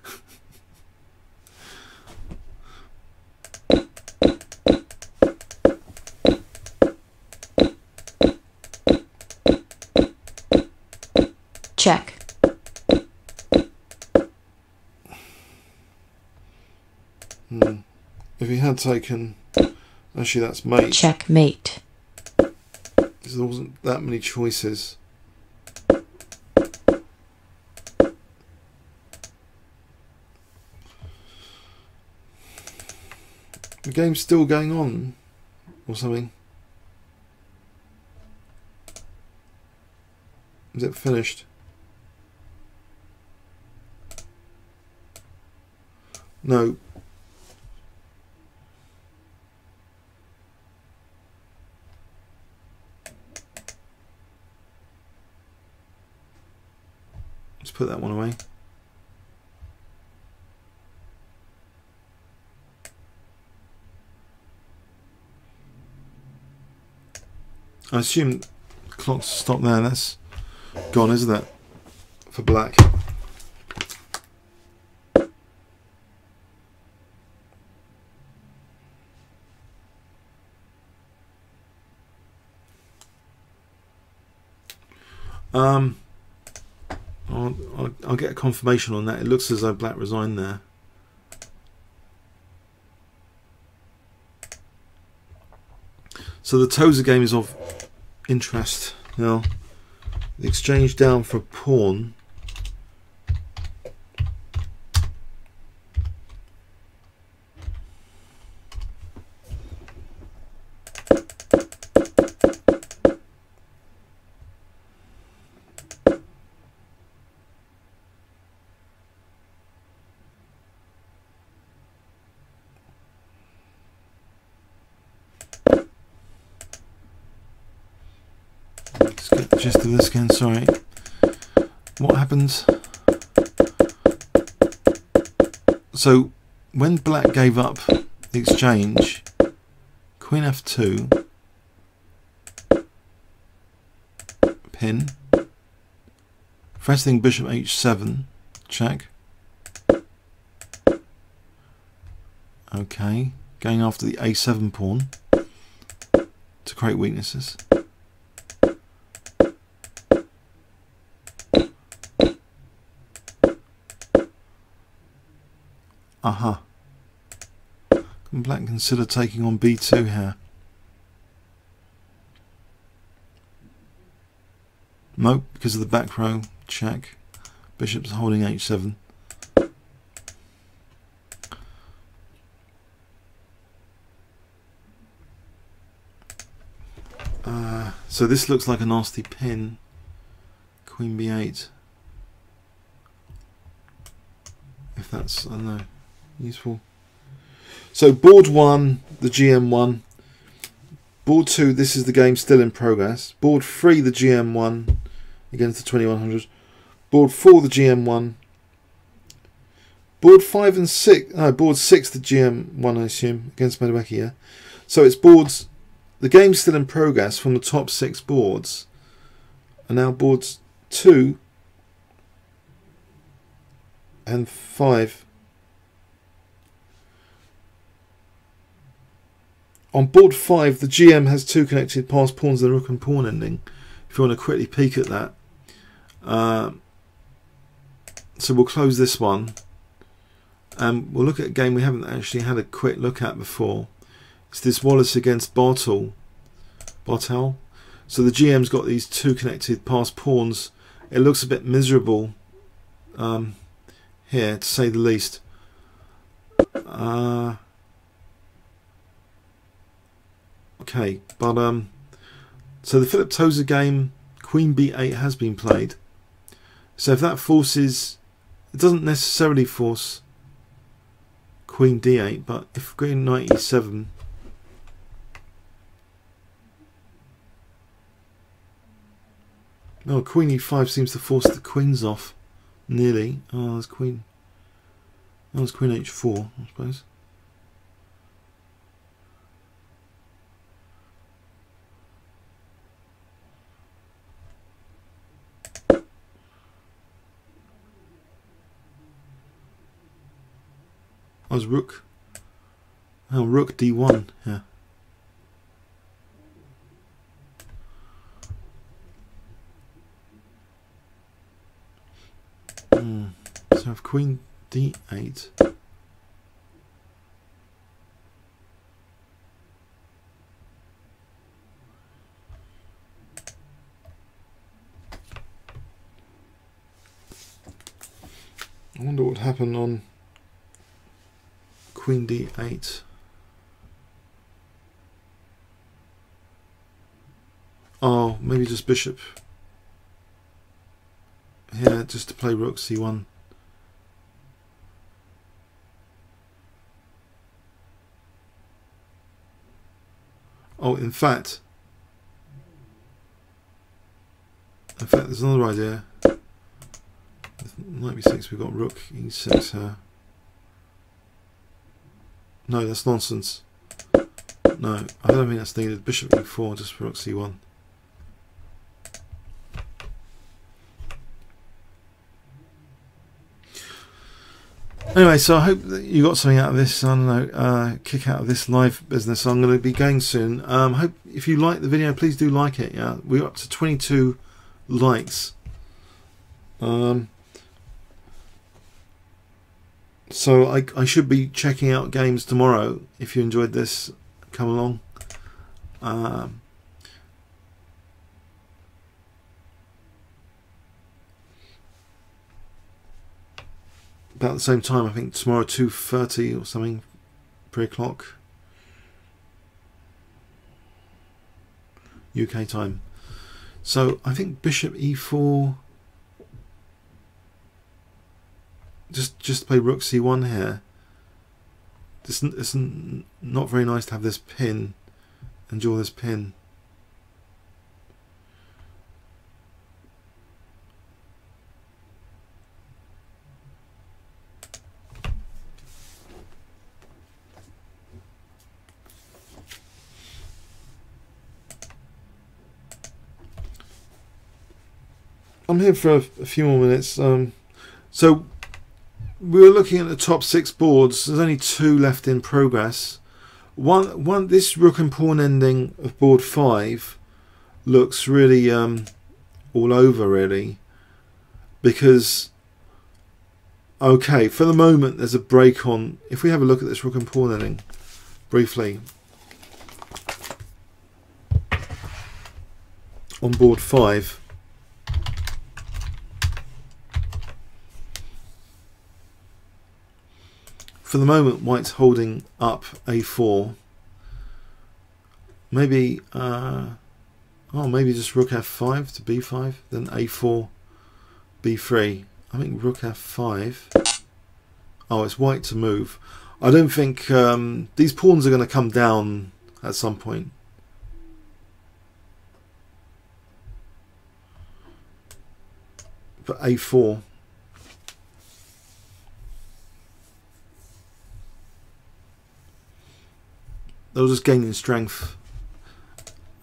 If he had taken, actually that's mate. Checkmate. There wasn't that many choices. The game's still going on or something. Is it finished? No. Put that one away. I assume clock's stopped there. That's gone, isn't it? For black. Um, I'll, I'll, I'll get a confirmation on that. It looks as though black resigned there. So the Tozer game is of interest. Now, the exchange down for pawn. Let's get the gist of this again, sorry. What happens? So, when black gave up the exchange, queen f2, pin, thing bishop h7, check. Okay, going after the a7 pawn to create weaknesses. Uh-huh. Black consider taking on b2 here? Nope, because of the back row. Check. Bishop's holding h7. Uh, so this looks like a nasty pin. Queen b8. If that's, I don't know useful. So board one, the GM one. Board two, this is the game still in progress. Board three, the GM one against the 2100. Board four, the GM one. Board five and six, no, board six, the GM one, I assume, against Madueke, yeah. So it's boards, the game's still in progress from the top six boards. And now boards two and five On board 5, the GM has two connected passed pawns, the rook and pawn ending. If you want to quickly peek at that. Uh, so we'll close this one. And we'll look at a game we haven't actually had a quick look at before. It's this Wallace against Bartel. Bartel. So the GM's got these two connected passed pawns. It looks a bit miserable um, here, to say the least. Uh, Okay, but um, so the Philip Tozer game, Queen B8 has been played. So if that forces, it doesn't necessarily force Queen D8, but if Queen Knight E7, no, Queen E5 seems to force the queens off, nearly. Oh, there's Queen. That was Queen H4, I suppose. I was rook. Oh, rook d1, yeah. Mm. So if queen d8. I wonder what happened on queen d8. Oh, maybe just bishop. Yeah, just to play rook c1. Oh, in fact, in fact, there's another idea. Knight b6, we've got rook e6 here. No, that's nonsense. No, I don't think that's needed. Bishop e4, just for rook c1. Anyway, so I hope that you got something out of this. I don't know, uh, kick out of this live business. I'm going to be going soon. Um, hope if you like the video, please do like it. Yeah, we're up to 22 likes. Um, so I, I should be checking out games tomorrow. If you enjoyed this, come along. Um, about the same time. I think tomorrow two thirty or something, three o'clock UK time. So I think Bishop E4. Just just play Rook C1 here. It's, not very nice to have this pin and draw this pin. I'm here for a, a few more minutes. Um, so we were looking at the top six boards. There's only two left in progress. One, one. This rook and pawn ending of board five looks really um, all over, really, because okay, for the moment there's a break on. If we have a look at this rook and pawn ending briefly on board five for the moment white's holding up a4 maybe uh, oh maybe just rook f5 to b5 then a4 b3 I think rook f5 oh it's white to move. I don't think um, these pawns are going to come down at some point. But a4 They'll just gain in strength.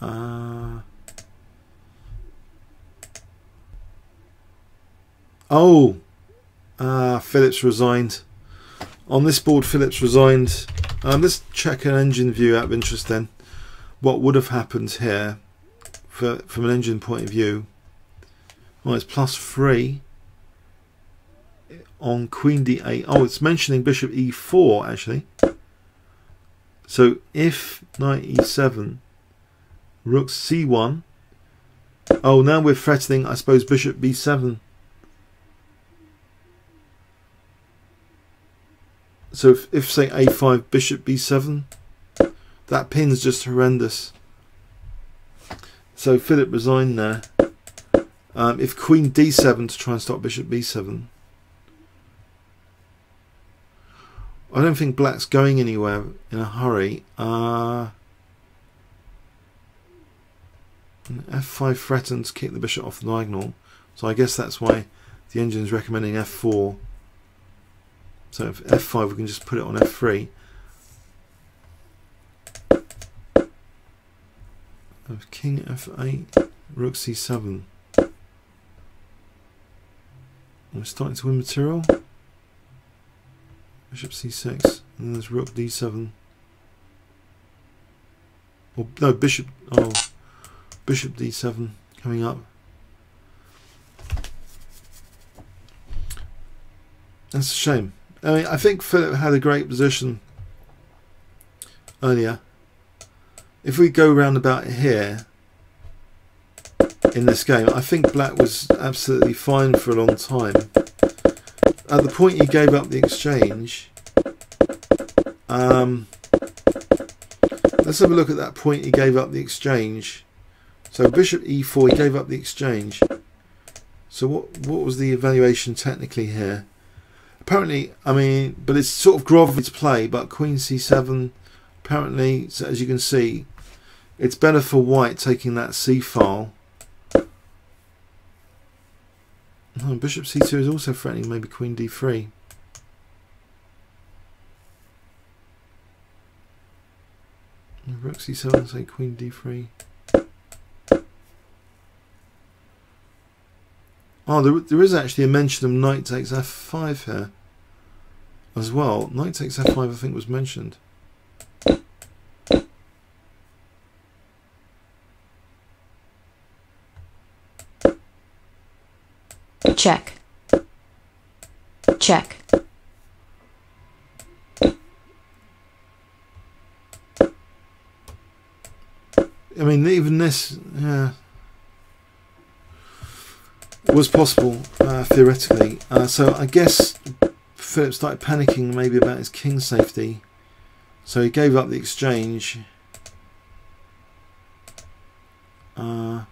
Uh, oh, uh, Philip's resigned. On this board, Philip's resigned. Um, let's check an engine view out of interest then. What would have happened here for, from an engine point of view? Well, it's plus three on Queen D8. Oh, it's mentioning Bishop E4 actually. So if knight e7, rook c1. Oh, now we're threatening, I suppose, bishop b7. So if, if say a5, bishop b7, that pin's just horrendous. So Philip resigned there. Um, if queen d7 to try and stop bishop b7. I don't think black's going anywhere in a hurry. Uh, f5 threatens to kick the bishop off the diagonal. So I guess that's why the engine is recommending f4. So if f5 we can just put it on f3. King f8, rook c7. I'm starting to win material. Bishop c6, and there's rook d7. Or no, bishop. Oh, bishop d7 coming up. That's a shame. I mean, I think Philip had a great position earlier. If we go round about here in this game, I think Black was absolutely fine for a long time at the point he gave up the exchange, um, let's have a look at that point he gave up the exchange. So bishop e4, he gave up the exchange. So what what was the evaluation technically here? Apparently, I mean, but it's sort of to play. But queen c7, apparently, so as you can see, it's better for white taking that c file. Oh, bishop c2 is also threatening maybe queen d3. Rook c7, say queen d3. Oh, there, there is actually a mention of knight takes f5 here as well. Knight takes f5 I think was mentioned. Check. Check. I mean, even this, yeah, was possible uh, theoretically. Uh, so I guess Philip started panicking maybe about his king safety, so he gave up the exchange. Uh,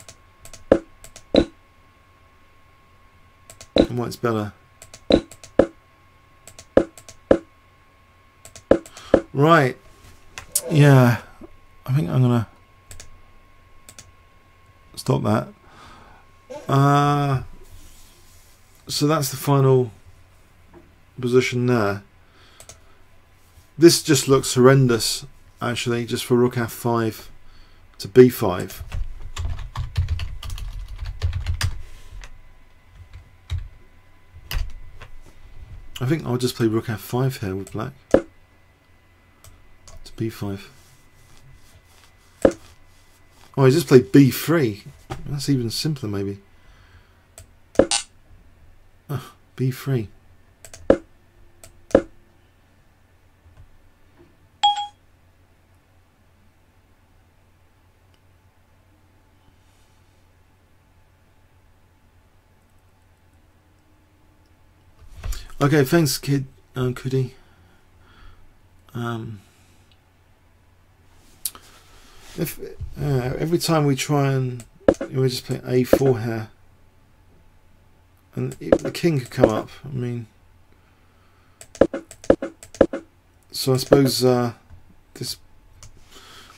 and white's better. Right. Yeah. I think I'm gonna stop that. Uh, so that's the final position there. This just looks horrendous, actually, just for rook f5 to b5. I think I'll just play rook f5 here with black to b5. Oh, I just played b3. That's even simpler, maybe. Ah, oh, b3. Okay, thanks, kid, uh, Kudi. Um, if uh, every time we try and we just play a4 here, and the king could come up. I mean, so I suppose uh, this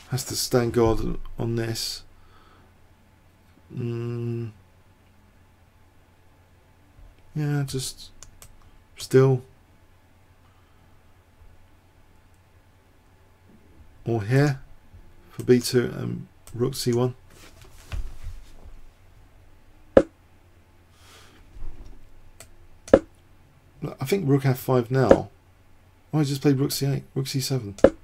has to stand guard on this. Mm. Yeah, just still. Or here for b2 and rook c1. I think rook f5 now. Oh, I just played rook c8, rook c7.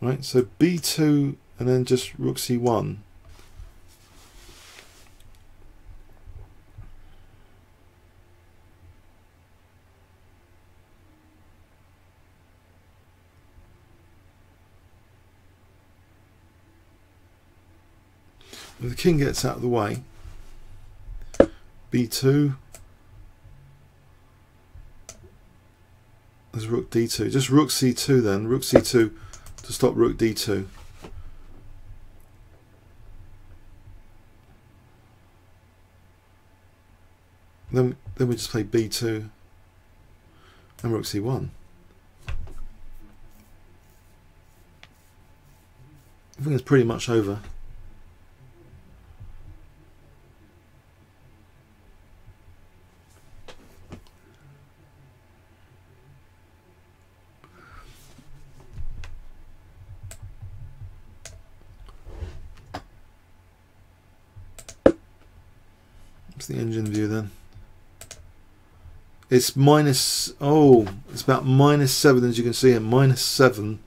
Right, so b2 and then just rook c1. the king gets out of the way, b2, there's rook d2, just rook c2 then, rook c2 to stop rook d2. Then, then we just play b2 and rook c1. I think it's pretty much over. The engine view then? It's minus, oh, it's about minus 7 as you can see here, minus 7.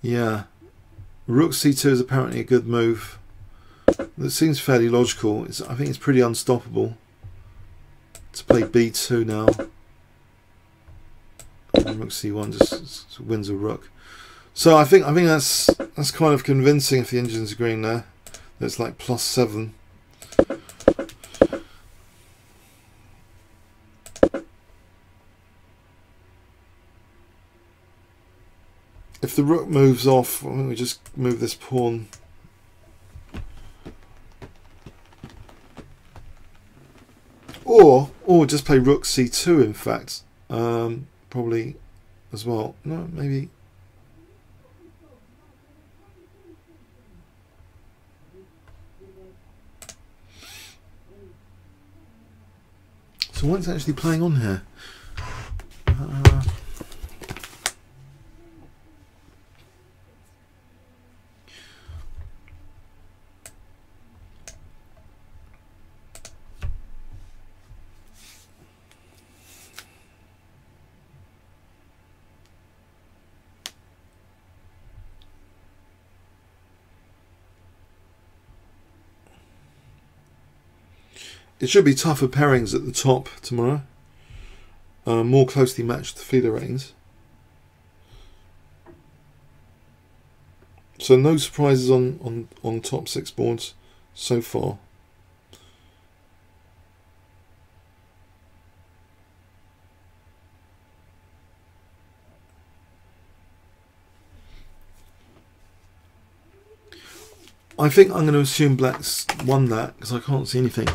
Yeah. Rook c2 is apparently a good move. That seems fairly logical. It's, I think it's pretty unstoppable to play b2 now. And rook c1 just, just wins a rook. So I think I think that's that's kind of convincing if the engine's agreeing there. That's like plus seven. If the rook moves off, let me just move this pawn. Or, or just play rook c2 in fact. Um, probably as well. No, maybe So what's actually playing on here? Uh, It should be tougher pairings at the top tomorrow. Uh, more closely matched FIDE ratings. So no surprises on, on, on top six boards so far. I think I'm going to assume Black's won that because I can't see anything.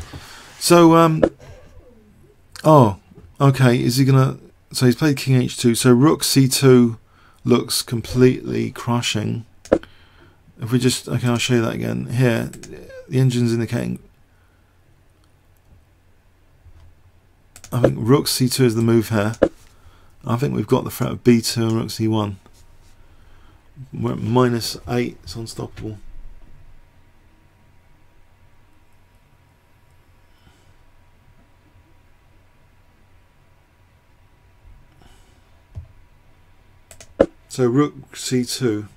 So, um, oh, okay. Is he gonna? So he's played King H2. So Rook C2 looks completely crushing. If we just okay, I'll show you that again. Here, the engine's indicating. I think Rook C2 is the move here. I think we've got the threat of B2 and Rook C1. We're at minus eight. It's unstoppable. So rook c2.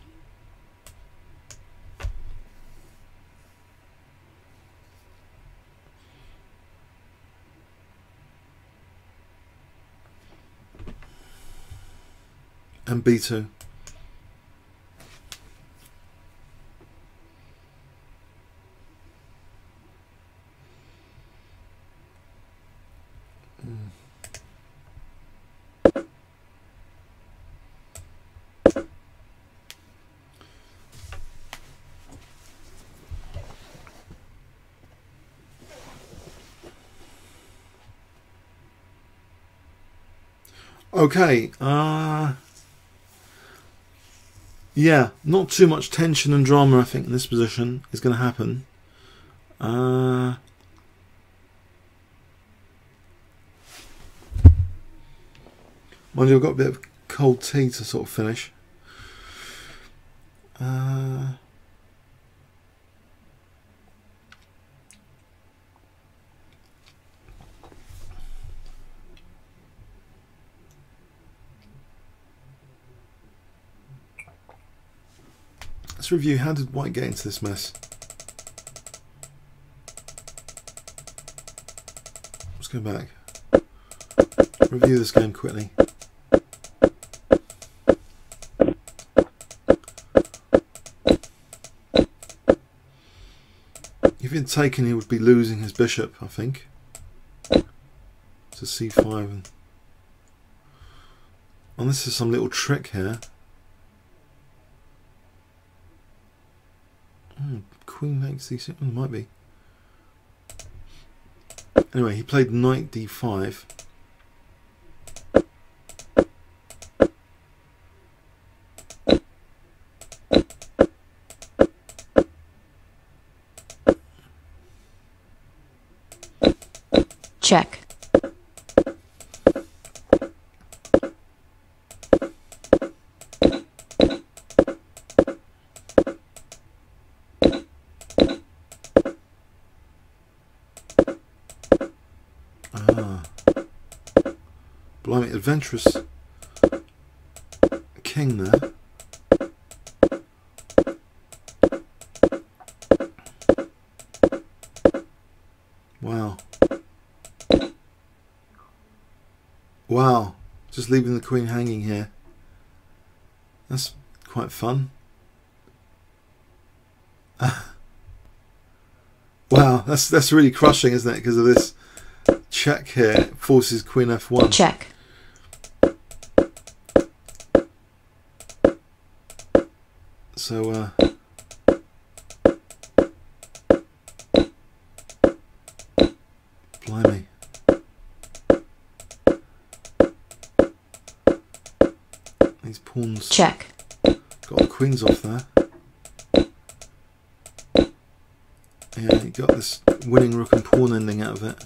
And b2. Okay. Uh, yeah, not too much tension and drama, I think, in this position is going to happen. Uh, mind you, I've got a bit of cold tea to sort of finish. Uh, Review how did White get into this mess. Let's go back. Review this game quickly. If he'd taken, he would be losing his bishop, I think. To c5. And, and this is some little trick here. Queen makes c6. Oh, might be. Anyway, he played knight d5. Check. Adventurous king there. Wow. Wow. Just leaving the queen hanging here. That's quite fun. wow, that's that's really crushing, isn't it? Because of this check here forces queen f1. Check. So, uh, blimey. These pawns. Check. Got the queens off there. Yeah, you got this winning rook and pawn ending out of it.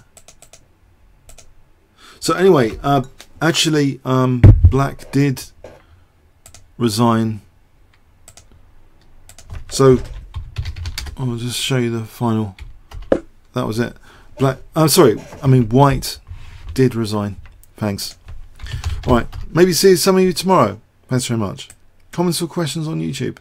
So anyway, uh, actually, um, Black did resign so I'll just show you the final. That was it. Black. I'm sorry. I mean, White did resign. Thanks. All right. Maybe see some of you tomorrow. Thanks very much. Comments or questions on YouTube?